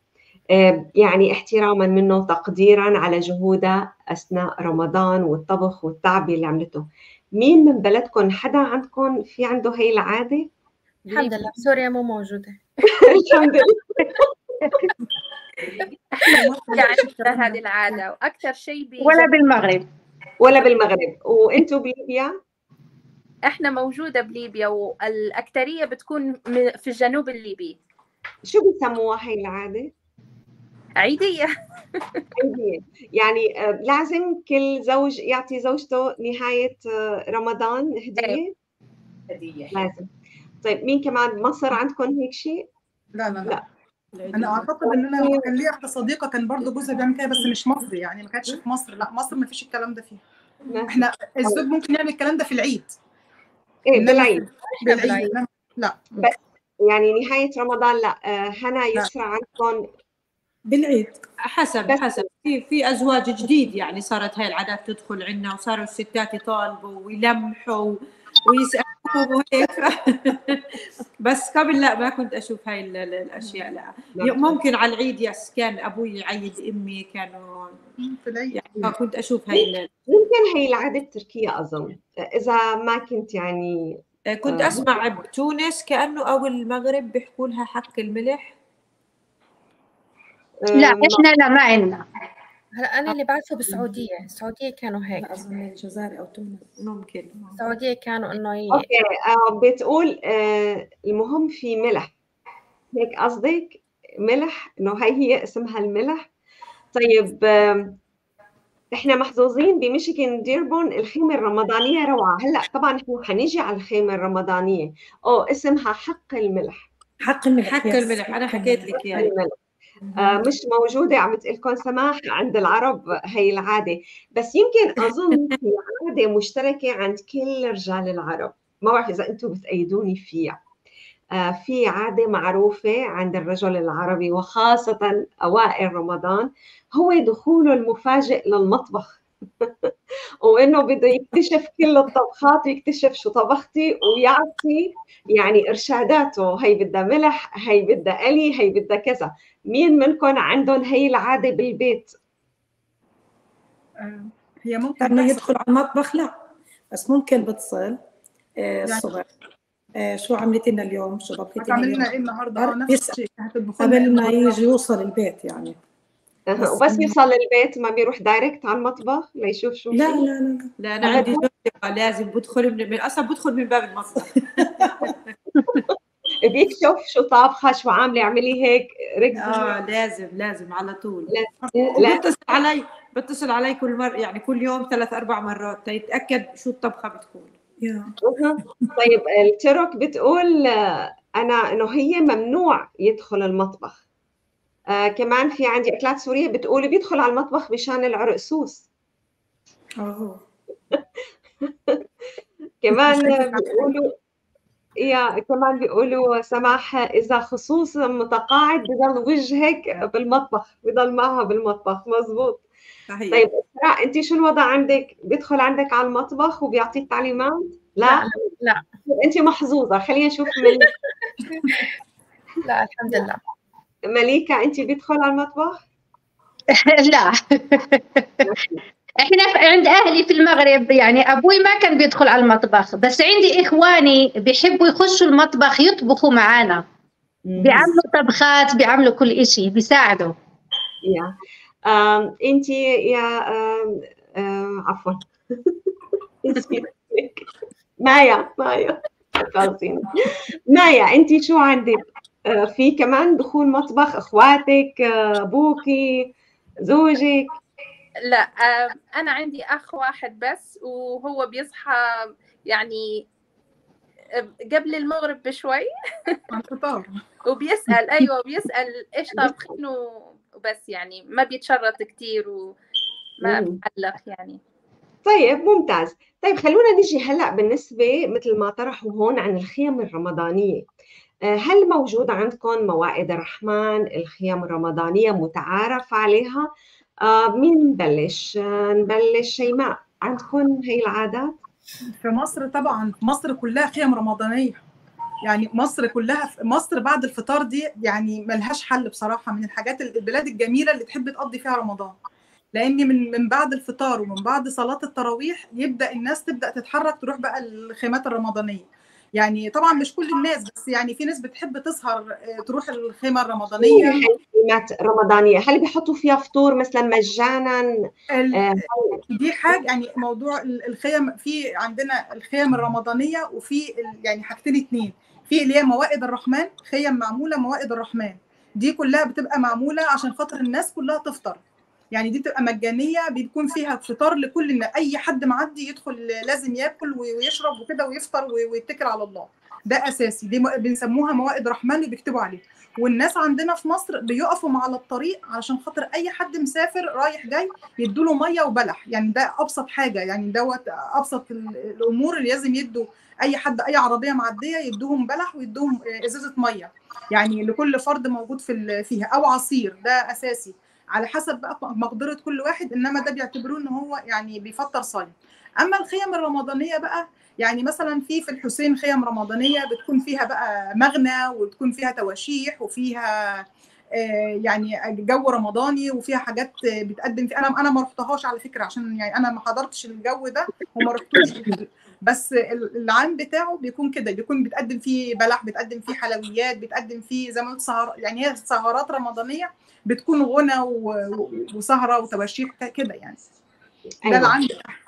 آه، يعني احتراما منه تقديرا على جهودها أثناء رمضان والطبخ والتعب اللي عملته. مين من بلدكم حدا عندكم في عنده هي العادة؟ الحمد لله سوريا مو موجودة. الحمد لله. يعني هذه العادة وأكثر شيء بي... ولا بالمغرب. ولا بالمغرب. وأنتم بليبيا؟ إحنا موجودة بليبيا والأكثرية بتكون في الجنوب الليبي. شو بيسموها هي العادة؟ عيدية. عيدية. يعني آه، لازم كل زوج يعطي زوجته نهاية آه، رمضان هدية؟ هدية لازم. طيب مين كمان؟ بمصر عندكم هيك شيء؟ لا لا. لا. أنا أعتقد إن أنا كان لي واحدة صديقة كان برضه جوزها بيعمل كده بس مش مصري يعني ما كانتش في مصر. لأ مصر ما فيش الكلام ده فيها. إحنا الزوج ممكن يعمل الكلام ده في العيد. إيه بالعيد. بالعيد. لأ. بس يعني نهاية رمضان لأ. آه، هنا يسرى عندكم بالعيد. حسب حسب. في في أزواج جديد يعني صارت هاي العادات تدخل عندنا وصاروا الستات يطالبوا ويلمحوا ويسألوا يحكموا هيك بس قبل لا ما كنت أشوف هاي ال- ال- الأشياء لا. ممكن على العيد يس كان أبوي يعيد أمي كانوا يعني ما كنت أشوف هاي ال- يمكن هي العادة التركية أظن. إذا ما كنت يعني كنت آه. أسمع بتونس كأنه أو المغرب بيحكوا لها حق الملح. لا إحنا لا ما عندنا. هلا أنا اللي بعرفه بالسعودية السعودية كانوا هيك. لا أظن الجزائر أو تونس ممكن السعودية كانوا إنه ي- okay آه، بتقول آه، المهم في ملح. هيك قصدك؟ ملح؟ إنه هي هي اسمها الملح؟ طيب آم، إحنا محظوظين بميشيغان ديربون الخيمة الرمضانية روعة. هلأ طبعا إحنا حنيجي على الخيمة الرمضانية. أو اسمها حق الملح. حق الملح حق. الملح أنا حكيت لك حق اياها الملح. آه، مش موجودة عم تقلكم سماح عند العرب هي العادة. بس يمكن أظن عادة مشتركة عند كل رجال العرب. ما بعرف إذا أنتم بتأيدوني فيها. آه، في عادة معروفة عند الرجل العربي وخاصة أوائل رمضان هو دخوله المفاجئ للمطبخ. وإنه بده يكتشف كل الطبخات ويكتشف شو طبختي ويعطي يعني إرشاداته. هي بدها ملح هي بدها قلي هي بدها كذا. مين منكم عندهم هي العادة بالبيت؟ آه، هي ممكن إنه يدخل على المطبخ؟ لا. بس ممكن بتصل آه، الصبح. آه، شو عملتي لنا اليوم؟ شو طبختي لنا هتعمل لنا اليوم؟ إيه النهارده؟ نفس. الشيء قبل ما؟ يجي يوصل البيت يعني. أه، بس وبس يوصل البيت ما بيروح دايركت على المطبخ ليشوف شو لا في؟ لا لا. لا أنا عندي زوجي لازم بدخل من, من أصلا بدخل من باب المطبخ. بيكشف شو طابخة شو عاملة اعملي هيك ركزي آه لازم لازم على طول. لا. وبتصل علي بتصل علي كل مره يعني كل يوم ثلاث أربع مرات تيتاكد شو الطبخة بتكون. طيب الترك بتقول آه، أنا إنه هي ممنوع يدخل المطبخ. آه كمان في عندي أكلات سورية بتقول بيدخل على المطبخ مشان العرقسوس آه كمان بيقولوا يا كمان بيقولوا سماح إذا خصوصا متقاعد بضل وجهك بالمطبخ بضل معها بالمطبخ. مزبوط. صحيح. طيب إسراء أنت شو الوضع عندك؟ بيدخل عندك على المطبخ وبيعطيك تعليمات؟ لا؟ لا أنت محظوظة. خلينا نشوف مليكة لا الحمد لله. مليكة أنت بيدخل على المطبخ؟ لا. إحنا عند أهلي في المغرب يعني أبوي ما كان بيدخل على المطبخ بس عندي إخواني بيحبوا يخشوا المطبخ يطبخوا معانا. بيعملوا طبخات بيعملوا كل إشي بيساعدوا. يا. أنت يا عفوا. مايا مايا. مايا أنت شو عندك؟ في كمان دخول مطبخ أخواتك آه، أبوكي زوجك. لا آه، أنا عندي أخ واحد بس وهو بيصحى يعني آه، قبل المغرب بشوي. وبيسأل أيوة بيسأل إيش طابخين وبس يعني ما بيتشرط كتير وما مم. بيعلق يعني. طيب ممتاز. طيب خلونا نجي هلأ بالنسبة مثل ما طرحوا هون عن الخيم الرمضانية. آه، هل موجود عندكم موائد الرحمن الخيم الرمضانية متعارف عليها؟ آه، مين نبلش؟ آه، نبلش شيماء. عندكم هي العادات؟ في مصر طبعا مصر كلها خيم رمضانية. يعني مصر كلها مصر بعد الفطار دي يعني ملهاش حل بصراحة من الحاجات البلاد الجميلة اللي تحب تقضي فيها رمضان. لأن من من بعد الفطار ومن بعد صلاة التراويح يبدأ الناس تبدأ تتحرك تروح بقى الخيمات الرمضانية. يعني طبعا مش كل الناس بس يعني في ناس بتحب تسهر آه، تروح الخيمة الرمضانية. خيمات رمضانيه هل بيحطوا فيها فطور مثلا مجانا؟ ال- آه، دي حاجة يعني موضوع ال- الخيم في عندنا الخيم الرمضانية وفي يعني حاجتين اتنين. في اللي هي موائد الرحمن خيم معمولة موائد الرحمن. دي كلها بتبقى معمولة عشان خاطر الناس كلها تفطر. يعني دي بتبقى مجانية بيكون فيها فطار لكل الناس. أي حد معدي يدخل لازم ياكل وي- ويشرب وكده ويفطر وي- ويتكل على الله. ده أساسي. دي بنسموها موائد رحمن اللي بيكتبوا عليها. والناس عندنا في مصر بيقفوا على الطريق علشان خاطر أي حد مسافر رايح جاي يدوا له مية وبلح. يعني ده أبسط حاجة. يعني دوت أبسط ال- الأمور اللي لازم يدوا أي حد أي عربية معدية يدوهم بلح ويدوهم إزازة مية. يعني لكل فرد موجود في فيها. أو عصير. ده أساسي. على حسب بقى مقدرة كل واحد إنما ده بيعتبروه إن هو يعني بيفطر صايم أما الخيم الرمضانية بقى يعني مثلا في في الحسين خيم رمضانية بتكون فيها بقى مغنى وتكون فيها تواشيح وفيها آه، يعني جو رمضاني وفيها حاجات بتقدم في أنا أنا ما رحتهاش على فكرة عشان يعني أنا ما حضرتش الجو ده وما رحتوش. بس العام بتاعه بيكون كده بيكون بتقدم فيه بلح بتقدم فيه حلويات بتقدم فيه زي ما سهر يعني هي سهرات رمضانية بتكون غنى وسهرة وتواشيح كده يعني. ده أيوة. العام بتاعها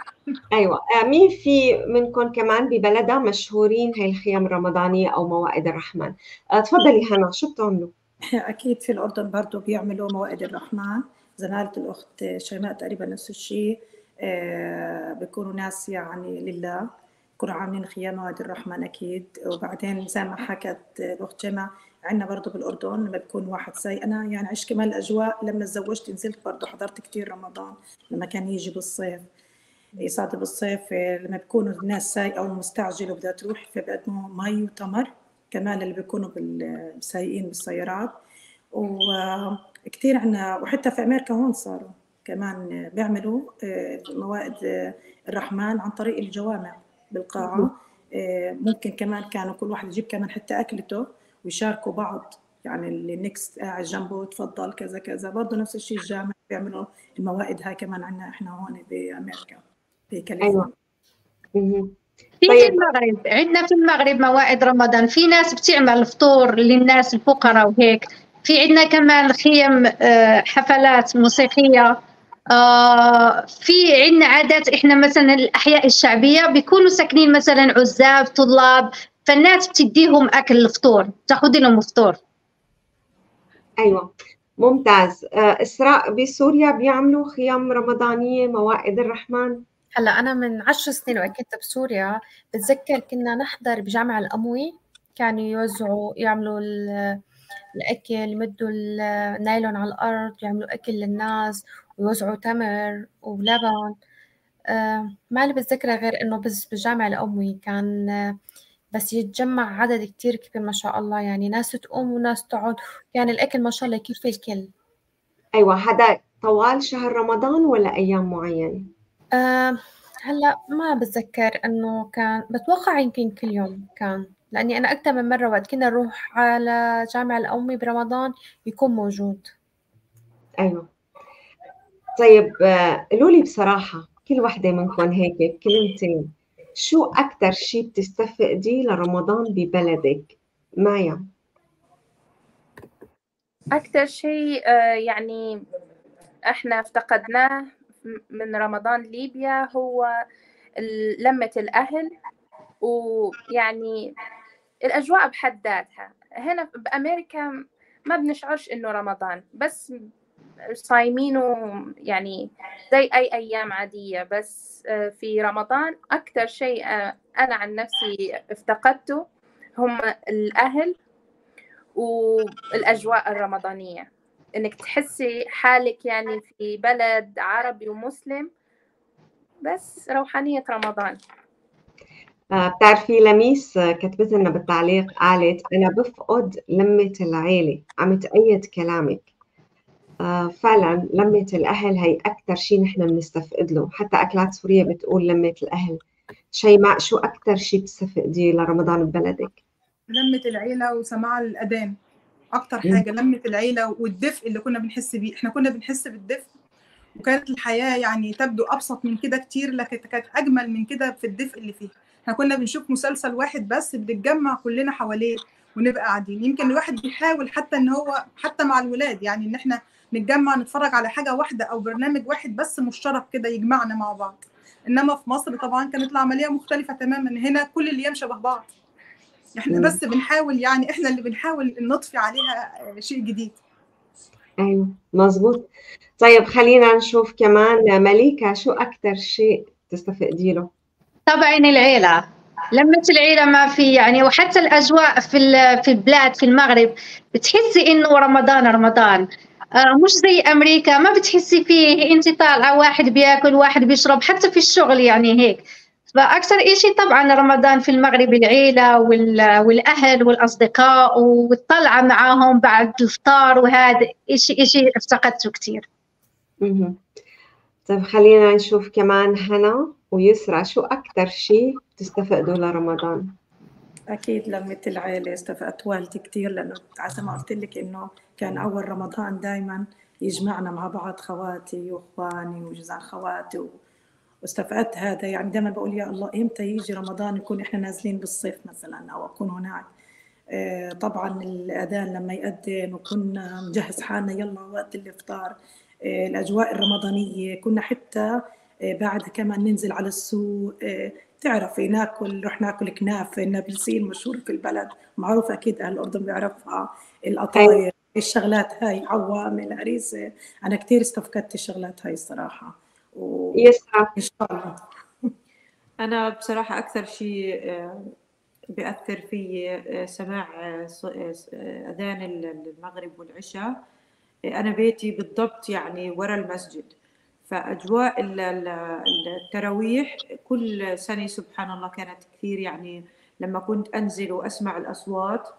أيوه. آه، مين في منكم كمان ببلدها مشهورين هي الخيام الرمضانية أو موائد الرحمن؟ آه، تفضلي هنا شو بتعملوا؟ أكيد في الأردن برضو بيعملوا موائد الرحمن. زمالة الأخت شيماء تقريبا نفس الشيء. آه، بيكونوا ناس يعني لله. بيكونوا عاملين خيام موائد الرحمن أكيد. وبعدين زي ما حكت الأخت شيماء عندنا برضه بالأردن لما بيكون واحد ساي. أنا يعني عشت كمان الأجواء لما تزوجت نزلت برضه حضرت كتير رمضان لما كان يجي بالصيف. يصادف بالصيف لما بيكونوا الناس ساي أو مستعجل وبدها تروح فبيقدموا مي وتمر. كمان اللي بيكونوا بالسايقين بالسيارات. وكثير عنا وحتى في أمريكا هون صاروا كمان بيعملوا آه، موائد آه، الرحمن عن طريق الجوامع بالقاعة. آه، ممكن كمان كانوا كل واحد يجيب كمان حتى أكلته. ويشاركوا بعض. يعني اللي نكست قاعد جنبه تفضل كذا كذا. برضه نفس الشيء الجامع بيعملوا الموائد هاي كمان عندنا إحنا هون بأمريكا بكاليفورنيا. أيوه. في طيب. في المغرب عندنا في المغرب موائد رمضان. في ناس بتعمل فطور للناس الفقراء وهيك. في عندنا كمان خيم آه، حفلات موسيقية. آه، في عندنا عادات إحنا مثلا الأحياء الشعبية بيكونوا ساكنين مثلا عزاب طلاب فالناس بتديهم أكل الفطور تاخذ لهم فطور. أيوه. ممتاز. آه، إسراء بسوريا بيعملوا خيام رمضانية موائد الرحمن؟ هلأ أنا من عشر سنين وقت كنت بسوريا بتذكر كنا نحضر بجامع الأموي. كانوا يوزعوا يعملوا ال- الأكل يمدوا النايلون على الأرض يعملوا أكل للناس ويوزعوا تمر ولبن. آه، ما اللي بتذكره غير إنه بس بجامع الأموي كان آه، بس يتجمع عدد كتير كبير ما شاء الله. يعني ناس تقوم وناس تقعد كان الأكل ما شاء الله يكفي الكل. أيوه هذا طوال شهر رمضان ولا أيام معينه آه هلأ ما بتذكر إنه كان بتوقع يمكن كل يوم كان. لأني أنا أكثر من مرة وقت كنا نروح على جامع الأمي برمضان يكون موجود. أيوه. طيب آه، قولوا لي بصراحة كل وحدة منكم هيك بكلمتين شو أكثر شيء بتستفقدي لرمضان ببلدك؟ مايا. أكتر شيء آه، يعني إحنا افتقدناه من رمضان ليبيا هو لمة الأهل ويعني الأجواء بحد ذاتها. هنا بأمريكا ما بنشعرش إنه رمضان بس صايمينه يعني زي أي أيام عادية. بس آه، في رمضان أكتر شيء آه، أنا عن نفسي افتقدته هم الأهل والأجواء الرمضانية. إنك تحسي حالك يعني في بلد عربي ومسلم بس روحانية رمضان. آه، بتعرفي لميس كتبت لنا بالتعليق قالت أنا بفقد لمة العيلة عم تأيد كلامك. فعلا لمة الأهل هي أكثر شيء نحن بنستفقد له. حتى أكلات سورية بتقول لمة الأهل. شيماء شو أكثر شيء بتستفقديه لرمضان ببلدك؟ لمة العيلة وسماع الأذان. أكتر مم. حاجة لمة العيلة والدفء اللي كنا بنحس بيه. إحنا كنا بنحس بالدفء. وكانت الحياة يعني تبدو أبسط من كده كتير لكن كانت أجمل من كده في الدفء اللي فيها إحنا كنا بنشوف مسلسل واحد بس بنتجمع كلنا حواليه ونبقى قاعدين. يمكن الواحد بيحاول حتى إن هو حتى مع الولاد. يعني إن إحنا نتجمع نتفرج على حاجة واحدة أو برنامج واحد بس مشترك كده يجمعنا مع بعض. إنما في مصر طبعا كانت العملية مختلفة تماما. هنا كل الأيام شبه بعض. إحنا. بس بنحاول يعني إحنا اللي بنحاول نضفي عليها شيء جديد. أيوة مزبوط طيب خلينا نشوف كمان مليكة شو أكثر شيء تستفقدي له؟ طبعا العيلة. لمة العيلة ما في يعني وحتى الأجواء في ال- في البلاد في المغرب بتحسي إنه رمضان رمضان. مش زي أمريكا ما بتحسي فيه أنت طالعة واحد بياكل واحد بيشرب حتى في الشغل يعني هيك فأكثر إشي طبعا رمضان في المغرب العيلة والأهل والأصدقاء والطلعة معاهم بعد الفطار وهذا إشي إشي افتقدته كثير. طيب خلينا نشوف كمان هنا ويسرى شو أكثر شيء تستفقدوا لرمضان؟ أكيد لمة العيلة استفقت والدي كثير لأنه زي ما قلت لك إنه كان أول رمضان دائما يجمعنا مع بعض خواتي وإخواني وجزان خواتي و... واستفقدت هذا. يعني دائما بقول يا الله إمتى يجي رمضان نكون إحنا نازلين بالصيف مثلا أو أكون هناك؟ آه، طبعا الأذان لما يأذن وكنا نجهز حالنا يلا وقت الإفطار. آه، الأجواء الرمضانية كنا حتى آه، بعدها كمان ننزل على السوق. تعرفي ناكل نروح ناكل كنافة النابلسين مشهور في البلد معروف أكيد أهل الأردن بيعرفها القطاير الشغلات هاي عوامل هريسه أنا كثير استفقدت الشغلات هاي الصراحة. و... إن شاء الله. أنا بصراحة أكثر شيء آه، بيأثر في آه، سماع آه، أذان المغرب والعشاء. أنا بيتي بالضبط يعني ورا المسجد. فأجواء التراويح كل سنة سبحان الله كانت كثير يعني لما كنت أنزل وأسمع الأصوات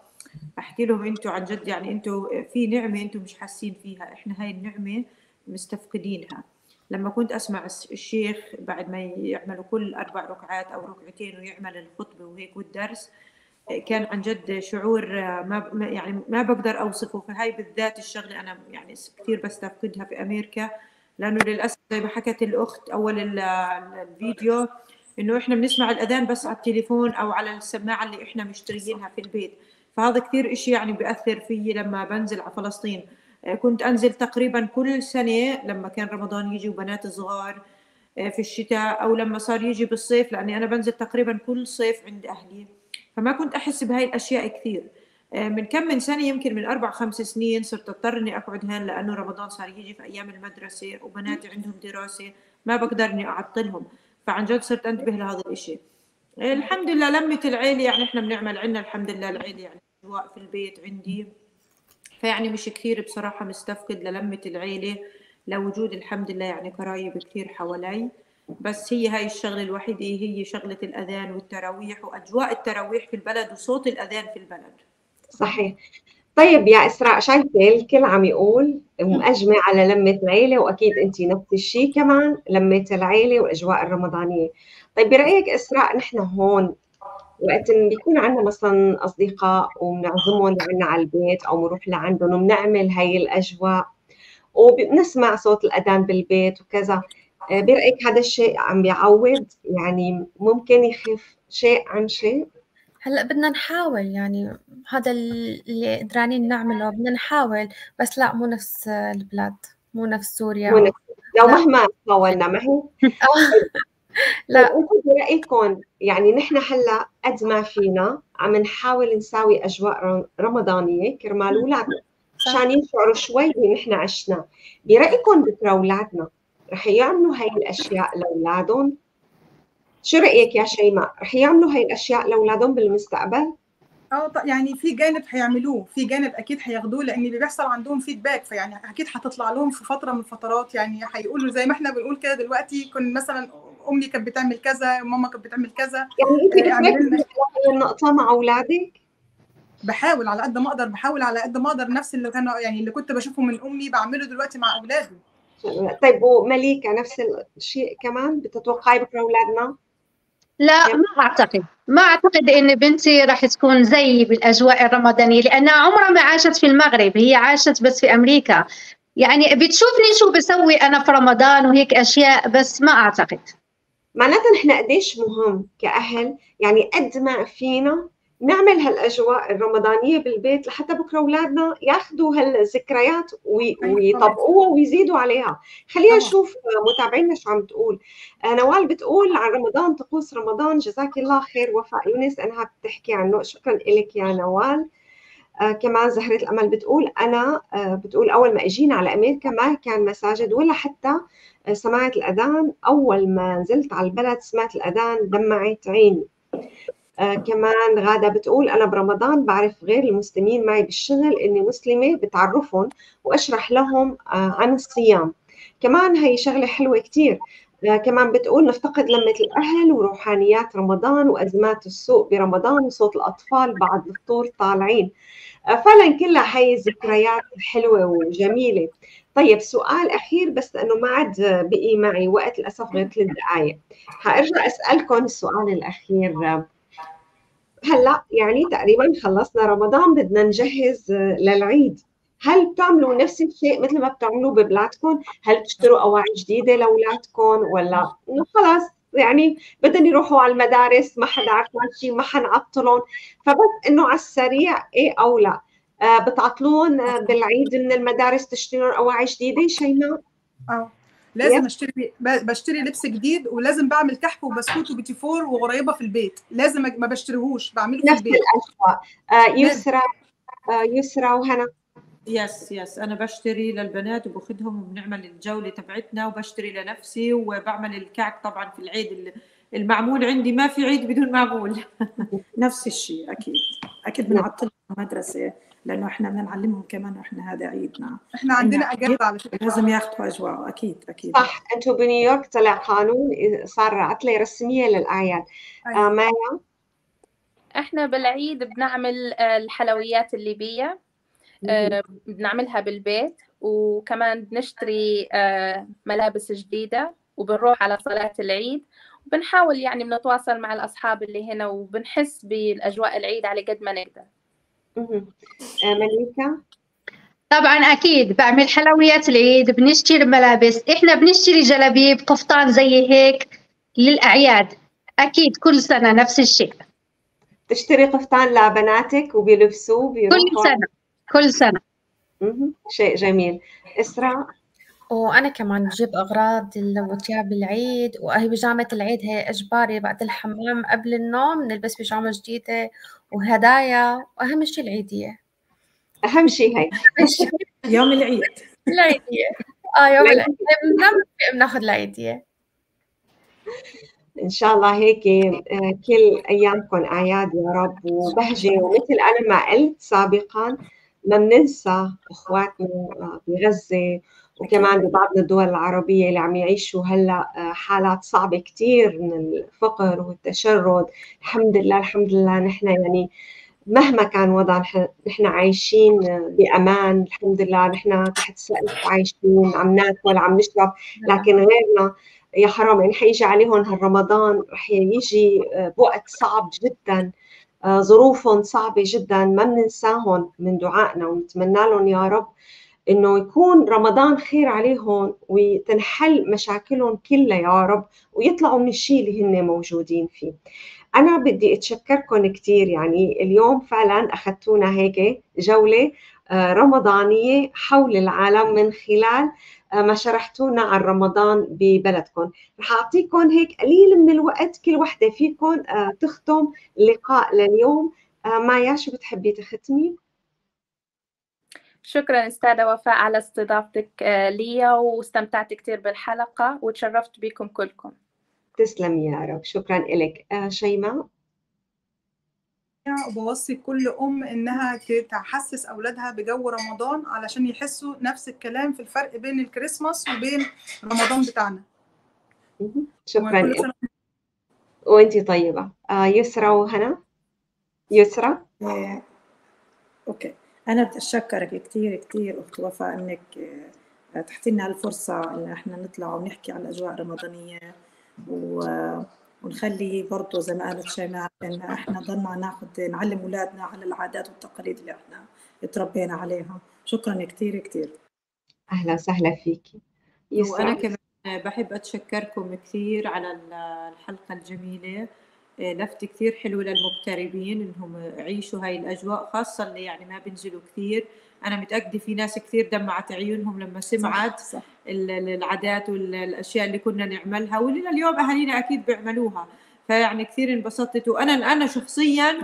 أحكي لهم أنتم عن جد يعني أنتم في نعمة أنتم مش حاسين فيها. إحنا هاي النعمة مستفقدينها. لما كنت أسمع الشيخ بعد ما يعملوا كل أربع ركعات أو ركعتين ويعمل الخطبة وهيك والدرس كان عن جد شعور ما يعني ما بقدر أوصفه. فهاي بالذات الشغلة أنا يعني كثير بستفقدها في أمريكا لأنه للأسف زي ما حكت الأخت أول الفيديو إنه إحنا بنسمع الأذان بس على التليفون أو على السماعة اللي إحنا مشتريينها في البيت. فهذا كثير إشي يعني بيأثر فيي لما بنزل على فلسطين. آه، كنت أنزل تقريبا كل سنة لما كان رمضان يجي وبنات صغار آه، في الشتاء أو لما صار يجي بالصيف لأني أنا بنزل تقريبا كل صيف عند أهلي. فما كنت أحس بهاي الأشياء كثير. آه، من كم من سنة يمكن من أربع خمس سنين صرت أضطر إني أقعد هون لأنه رمضان صار يجي في أيام المدرسة وبناتي عندهم دراسة ما بقدر إني أعطلهم. فعن جد صرت أنتبه لهذا آه، الحمد لله لمة العيلة يعني إحنا بنعمل عندنا الحمد لله العيلة يعني أجواء في البيت عندي. فيعني مش كثير بصراحة مستفقد للمة العيلة لوجود الحمد لله يعني قرايب كثير حوالي. بس هي هاي الشغلة الوحيدة هي شغلة الأذان والتراويح وأجواء التراويح في البلد وصوت الأذان في البلد. صحيح. طيب يا إسراء شايفة الكل عم يقول مأجمع على لمة العيلة وأكيد انت نفس الشيء كمان لمة العيلة والاجواء الرمضانية. طيب برأيك إسراء نحن هون وقت بيكون عندنا مثلا أصدقاء وبنعزمهم لعنا على البيت أو بنروح لعندهم وبنعمل هاي الأجواء وبنسمع صوت الأذان بالبيت وكذا آه، برأيك هذا الشيء عم بيعوض يعني ممكن يخف شيء عن شيء؟ هلأ بدنا نحاول يعني هذا اللي قدرانين نعمله بدنا نحاول بس لأ مو نفس البلاد مو نفس سوريا. مو نفس لو مهما حاولنا ما هي؟ لا. طيب، أنتم برايكم يعني نحن هلا قد ما فينا عم نحاول نساوي أجواء رمضانية كرمال أولادنا عشان يشعروا شوي نحن عشنا. برايكم بكره أولادنا رح يعملوا هاي الأشياء لأولادهم؟ شو رأيك يا شيماء؟ رح يعملوا هاي الأشياء لأولادهم بالمستقبل؟ آه يعني في جانب هيعملوه في جانب أكيد هياخدوه لأن اللي بيحصل عندهم فيدباك فيعني أكيد هتطلع لهم في فترة من الفترات يعني هيقولوا زي ما إحنا بنقول كده دلوقتي كنا مثلا أمي كانت بتعمل كذا ماما كانت بتعمل كذا. يعني أنت آه النقطة مع أولادك؟ بحاول على قد ما أقدر بحاول على قد ما أقدر نفس اللي كانوا يعني اللي كنت بشوفه من أمي بعمله دلوقتي مع اولادي طيب ومليكة نفس الشيء كمان بتتوقعي بكرة أولادنا؟ لا ما أعتقد. ما أعتقد إن بنتي راح تكون زي بالأجواء الرمضانية لانها عمرها ما عاشت في المغرب هي عاشت بس في أمريكا. يعني بتشوفني شو بسوي أنا في رمضان وهيك أشياء بس ما أعتقد. معناتها نحن قديش مهم كأهل يعني قد ما فينا نعمل هالأجواء الرمضانية بالبيت لحتى بكرة أولادنا ياخذوا هالذكريات ويطبقوها ويزيدوا عليها. خلينا نشوف متابعينا شو عم تقول. آه، نوال بتقول عن رمضان طقوس رمضان جزاك الله خير وفاء يونس أنها بتحكي عنه. شكرا لك يا نوال. كمان زهرة الأمل بتقول أنا آه بتقول أول ما إجينا على أمريكا ما كان مساجد ولا حتى آه سمعت الأذان. أول ما نزلت على البلد سمعت الأذان دمعت عيني. آه كمان غادة بتقول أنا برمضان بعرف غير المسلمين معي بالشغل إني مسلمة بتعرفهم وأشرح لهم آه عن الصيام. كمان هي شغلة حلوة كتير. آه، كمان بتقول نفتقد لمة الأهل وروحانيات رمضان وأزمات السوق برمضان وصوت الأطفال بعد الفطور طالعين. آه، فعلا كلها هي ذكريات حلوة وجميلة. طيب سؤال أخير بس لأنه ما عاد بقي معي وقت للأسف غير ثلاث دقائق حأرجع أسألكم السؤال الأخير. هلأ يعني تقريبا خلصنا رمضان بدنا نجهز للعيد. هل بتعملوا نفس الشيء مثل ما بتعملوه ببلادكم؟ هل بتشتروا أواعي جديدة لأولادكم ولا؟ إنه خلص يعني بدهم يروحوا على المدارس ما حدا عرفان شيء ما حنعطلهم. فبس إنه على السريع إيه أو لا. آه بتعطلون بالعيد من المدارس تشترون أواعي جديدة شيماء؟ آه. لازم أشتري بشتري لبس جديد ولازم بعمل كحك وبسكوت وبيتي فور وغريبة في البيت. لازم ما بشتريهوش بعمله في البيت. نفس الأجواء. آه يسرى آه يسرى وهنا. yes yes أنا بشتري للبنات وباخذهم وبنعمل الجولة تبعتنا وبشتري لنفسي وبعمل الكعك طبعا في العيد المعمول عندي. ما في عيد بدون معمول. نفس الشيء أكيد. أكيد بنعطل المدرسة لأنه إحنا بدنا نعلمهم كمان إحنا هذا عيدنا. إحنا عندنا أجازة على فكرة. لازم ياخذوا أجواء. أكيد أكيد. صح. أنتم بنيويورك طلع قانون صار عطلة رسمية للأعياد. أيوة. آه مايا؟ إحنا بالعيد بنعمل الحلويات الليبية. آه بنعملها بالبيت وكمان بنشتري آه ملابس جديدة وبنروح على صلاة العيد وبنحاول يعني بنتواصل مع الأصحاب اللي هنا وبنحس بالأجواء العيد على قد ما نقدر. مليكة؟ طبعا أكيد. بعمل حلويات العيد بنشتري ملابس. إحنا بنشتري جلابيب قفطان زي هيك للأعياد. أكيد كل سنة نفس الشيء. تشتري قفطان لبناتك وبيلبسوه كل سنة. كل سنة. شيء جميل. إسراء؟ وأنا كمان بجيب أغراض وثياب العيد وهي بيجامة العيد هي إجباري بعد الحمام قبل النوم نلبس بيجامة جديدة وهدايا وأهم شيء العيدية. أهم شيء هي يوم العيد. العيدية. آه يوم العيد. بننام بناخذ العيدية. إن شاء الله هيك كل أيامكم أعياد يا رب وبهجة ومثل أنا ما قلت سابقا ما بننسى اخواتنا بغزه وكمان ببعض الدول العربية اللي عم يعيشوا هلأ حالات صعبة كثير من الفقر والتشرد. الحمد لله الحمد لله نحن يعني مهما كان وضعنا نحن عايشين بأمان. الحمد لله نحن تحت سقف عايشين عم ناكل عم نشرب. لكن غيرنا يا حرام يعني حيجي عليهم هالرمضان رح يجي بوقت صعب جدا. ظروفهم صعبة جدا ما بننساهم من دعائنا ونتمنى لهم يا رب إنه يكون رمضان خير عليهم وتنحل مشاكلهم كلها يا رب ويطلعوا من الشيء اللي هن موجودين فيه. أنا بدي أتشكركم كثير يعني اليوم فعلا أخذتونا هيك جولة رمضانية حول العالم من خلال ما شرحتونا عن رمضان ببلدكم. رح أعطيكم هيك قليل من الوقت كل وحدة فيكم تختم اللقاء لليوم. مايا شو بتحبي تختمي؟ شكرا أستاذة وفاء على استضافتك لي واستمتعت كثير بالحلقة وتشرفت بكم كلكم. تسلمي يا رب. شكرا لك شيماء. وبوصي كل أم إنها تحسس أولادها بجو رمضان علشان يحسوا نفس الكلام في الفرق بين الكريسماس وبين رمضان بتاعنا. شكرا. وانت طيبة. آه يسرى وهنا. يسرى آه، أوكي. أنا بدي اتشكرك كثير كثير أخت وفاء إنك اتحتي لنا الفرصه إن إحنا نطلع ونحكي عن الاجواء الرمضانيه و ونخلي برضه زي ما قالت شيماء ان إحنا ضلنا ناخذ نعلم أولادنا على العادات والتقاليد اللي إحنا اتربينا عليها. شكرا كثير كثير أهلا وسهلا فيكي. وأنا كمان بحب أتشكركم كثير على الحلقة الجميلة. لفت كثير حلو للمغتربين إنهم يعيشوا هاي الأجواء خاصه اللي يعني ما بينزلوا كثير. أنا متأكدة في ناس كثير دمعت عيونهم لما سمعت صح صح. العادات والأشياء اللي كنا نعملها واللي اليوم أهالينا أكيد بيعملوها. فيعني كثير انبسطت. وأنا أنا شخصيا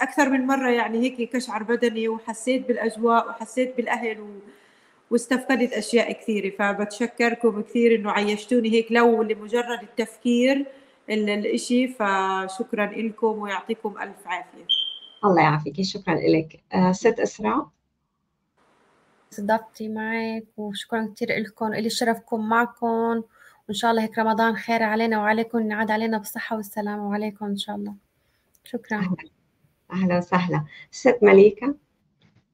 أكثر من مرة يعني هيك كشعر بدني وحسيت بالأجواء وحسيت بالأهل و واستفقدت أشياء كثيرة. فبتشكركم كثير إنه عيشتوني هيك لو لمجرد التفكير الإشي. فشكرا لكم ويعطيكم ألف عافية. الله يعافيك شكرا لك. ست إسراء. استضافتي معك وشكرا كثير لكم إلي شرفكم معكم. وإن شاء الله هيك رمضان خير علينا وعليكم نعاد علينا بالصحة والسلامة وعليكم إن شاء الله. شكرا. أهلا, أهلا وسهلا. ست مليكة.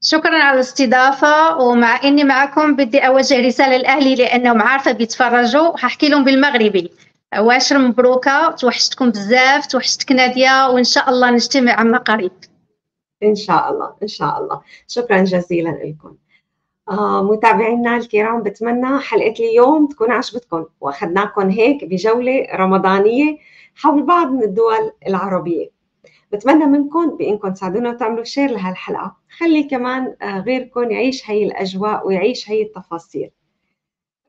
شكرا على الاستضافة ومع إني معكم بدي أوجه رسالة لأهلي لأنهم عارفة بيتفرجوا. وحكي لهم بالمغربي. واشر مبروكة توحشتكم بزاف توحشتك نادية وإن شاء الله نجتمع عما قريب إن شاء الله إن شاء الله. شكرا جزيلا لكم. آه متابعينا الكرام بتمنى حلقة اليوم تكون عجبتكم. وأخذناكم هيك بجولة رمضانية حول بعض من الدول العربية. بتمنى منكم بإنكم تساعدونا وتعملوا شير لهالحلقة. خلي كمان آه، غيركم يعيش هي الأجواء ويعيش هي التفاصيل.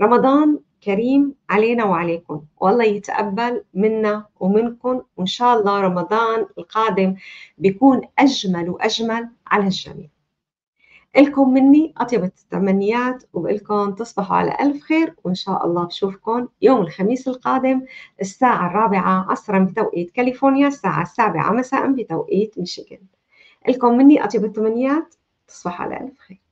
رمضان كريم علينا وعليكم. والله يتقبل منا ومنكم وإن شاء الله رمضان القادم بيكون أجمل وأجمل على الجميع. لكم مني أطيب التمنيات وبقلكم تصبحوا على ألف خير وإن شاء الله بشوفكم يوم الخميس القادم الساعة الرابعة عصرا بتوقيت كاليفورنيا الساعة السابعة مساء بتوقيت ميشيغان. لكم مني أطيب التمنيات تصبحوا على ألف خير.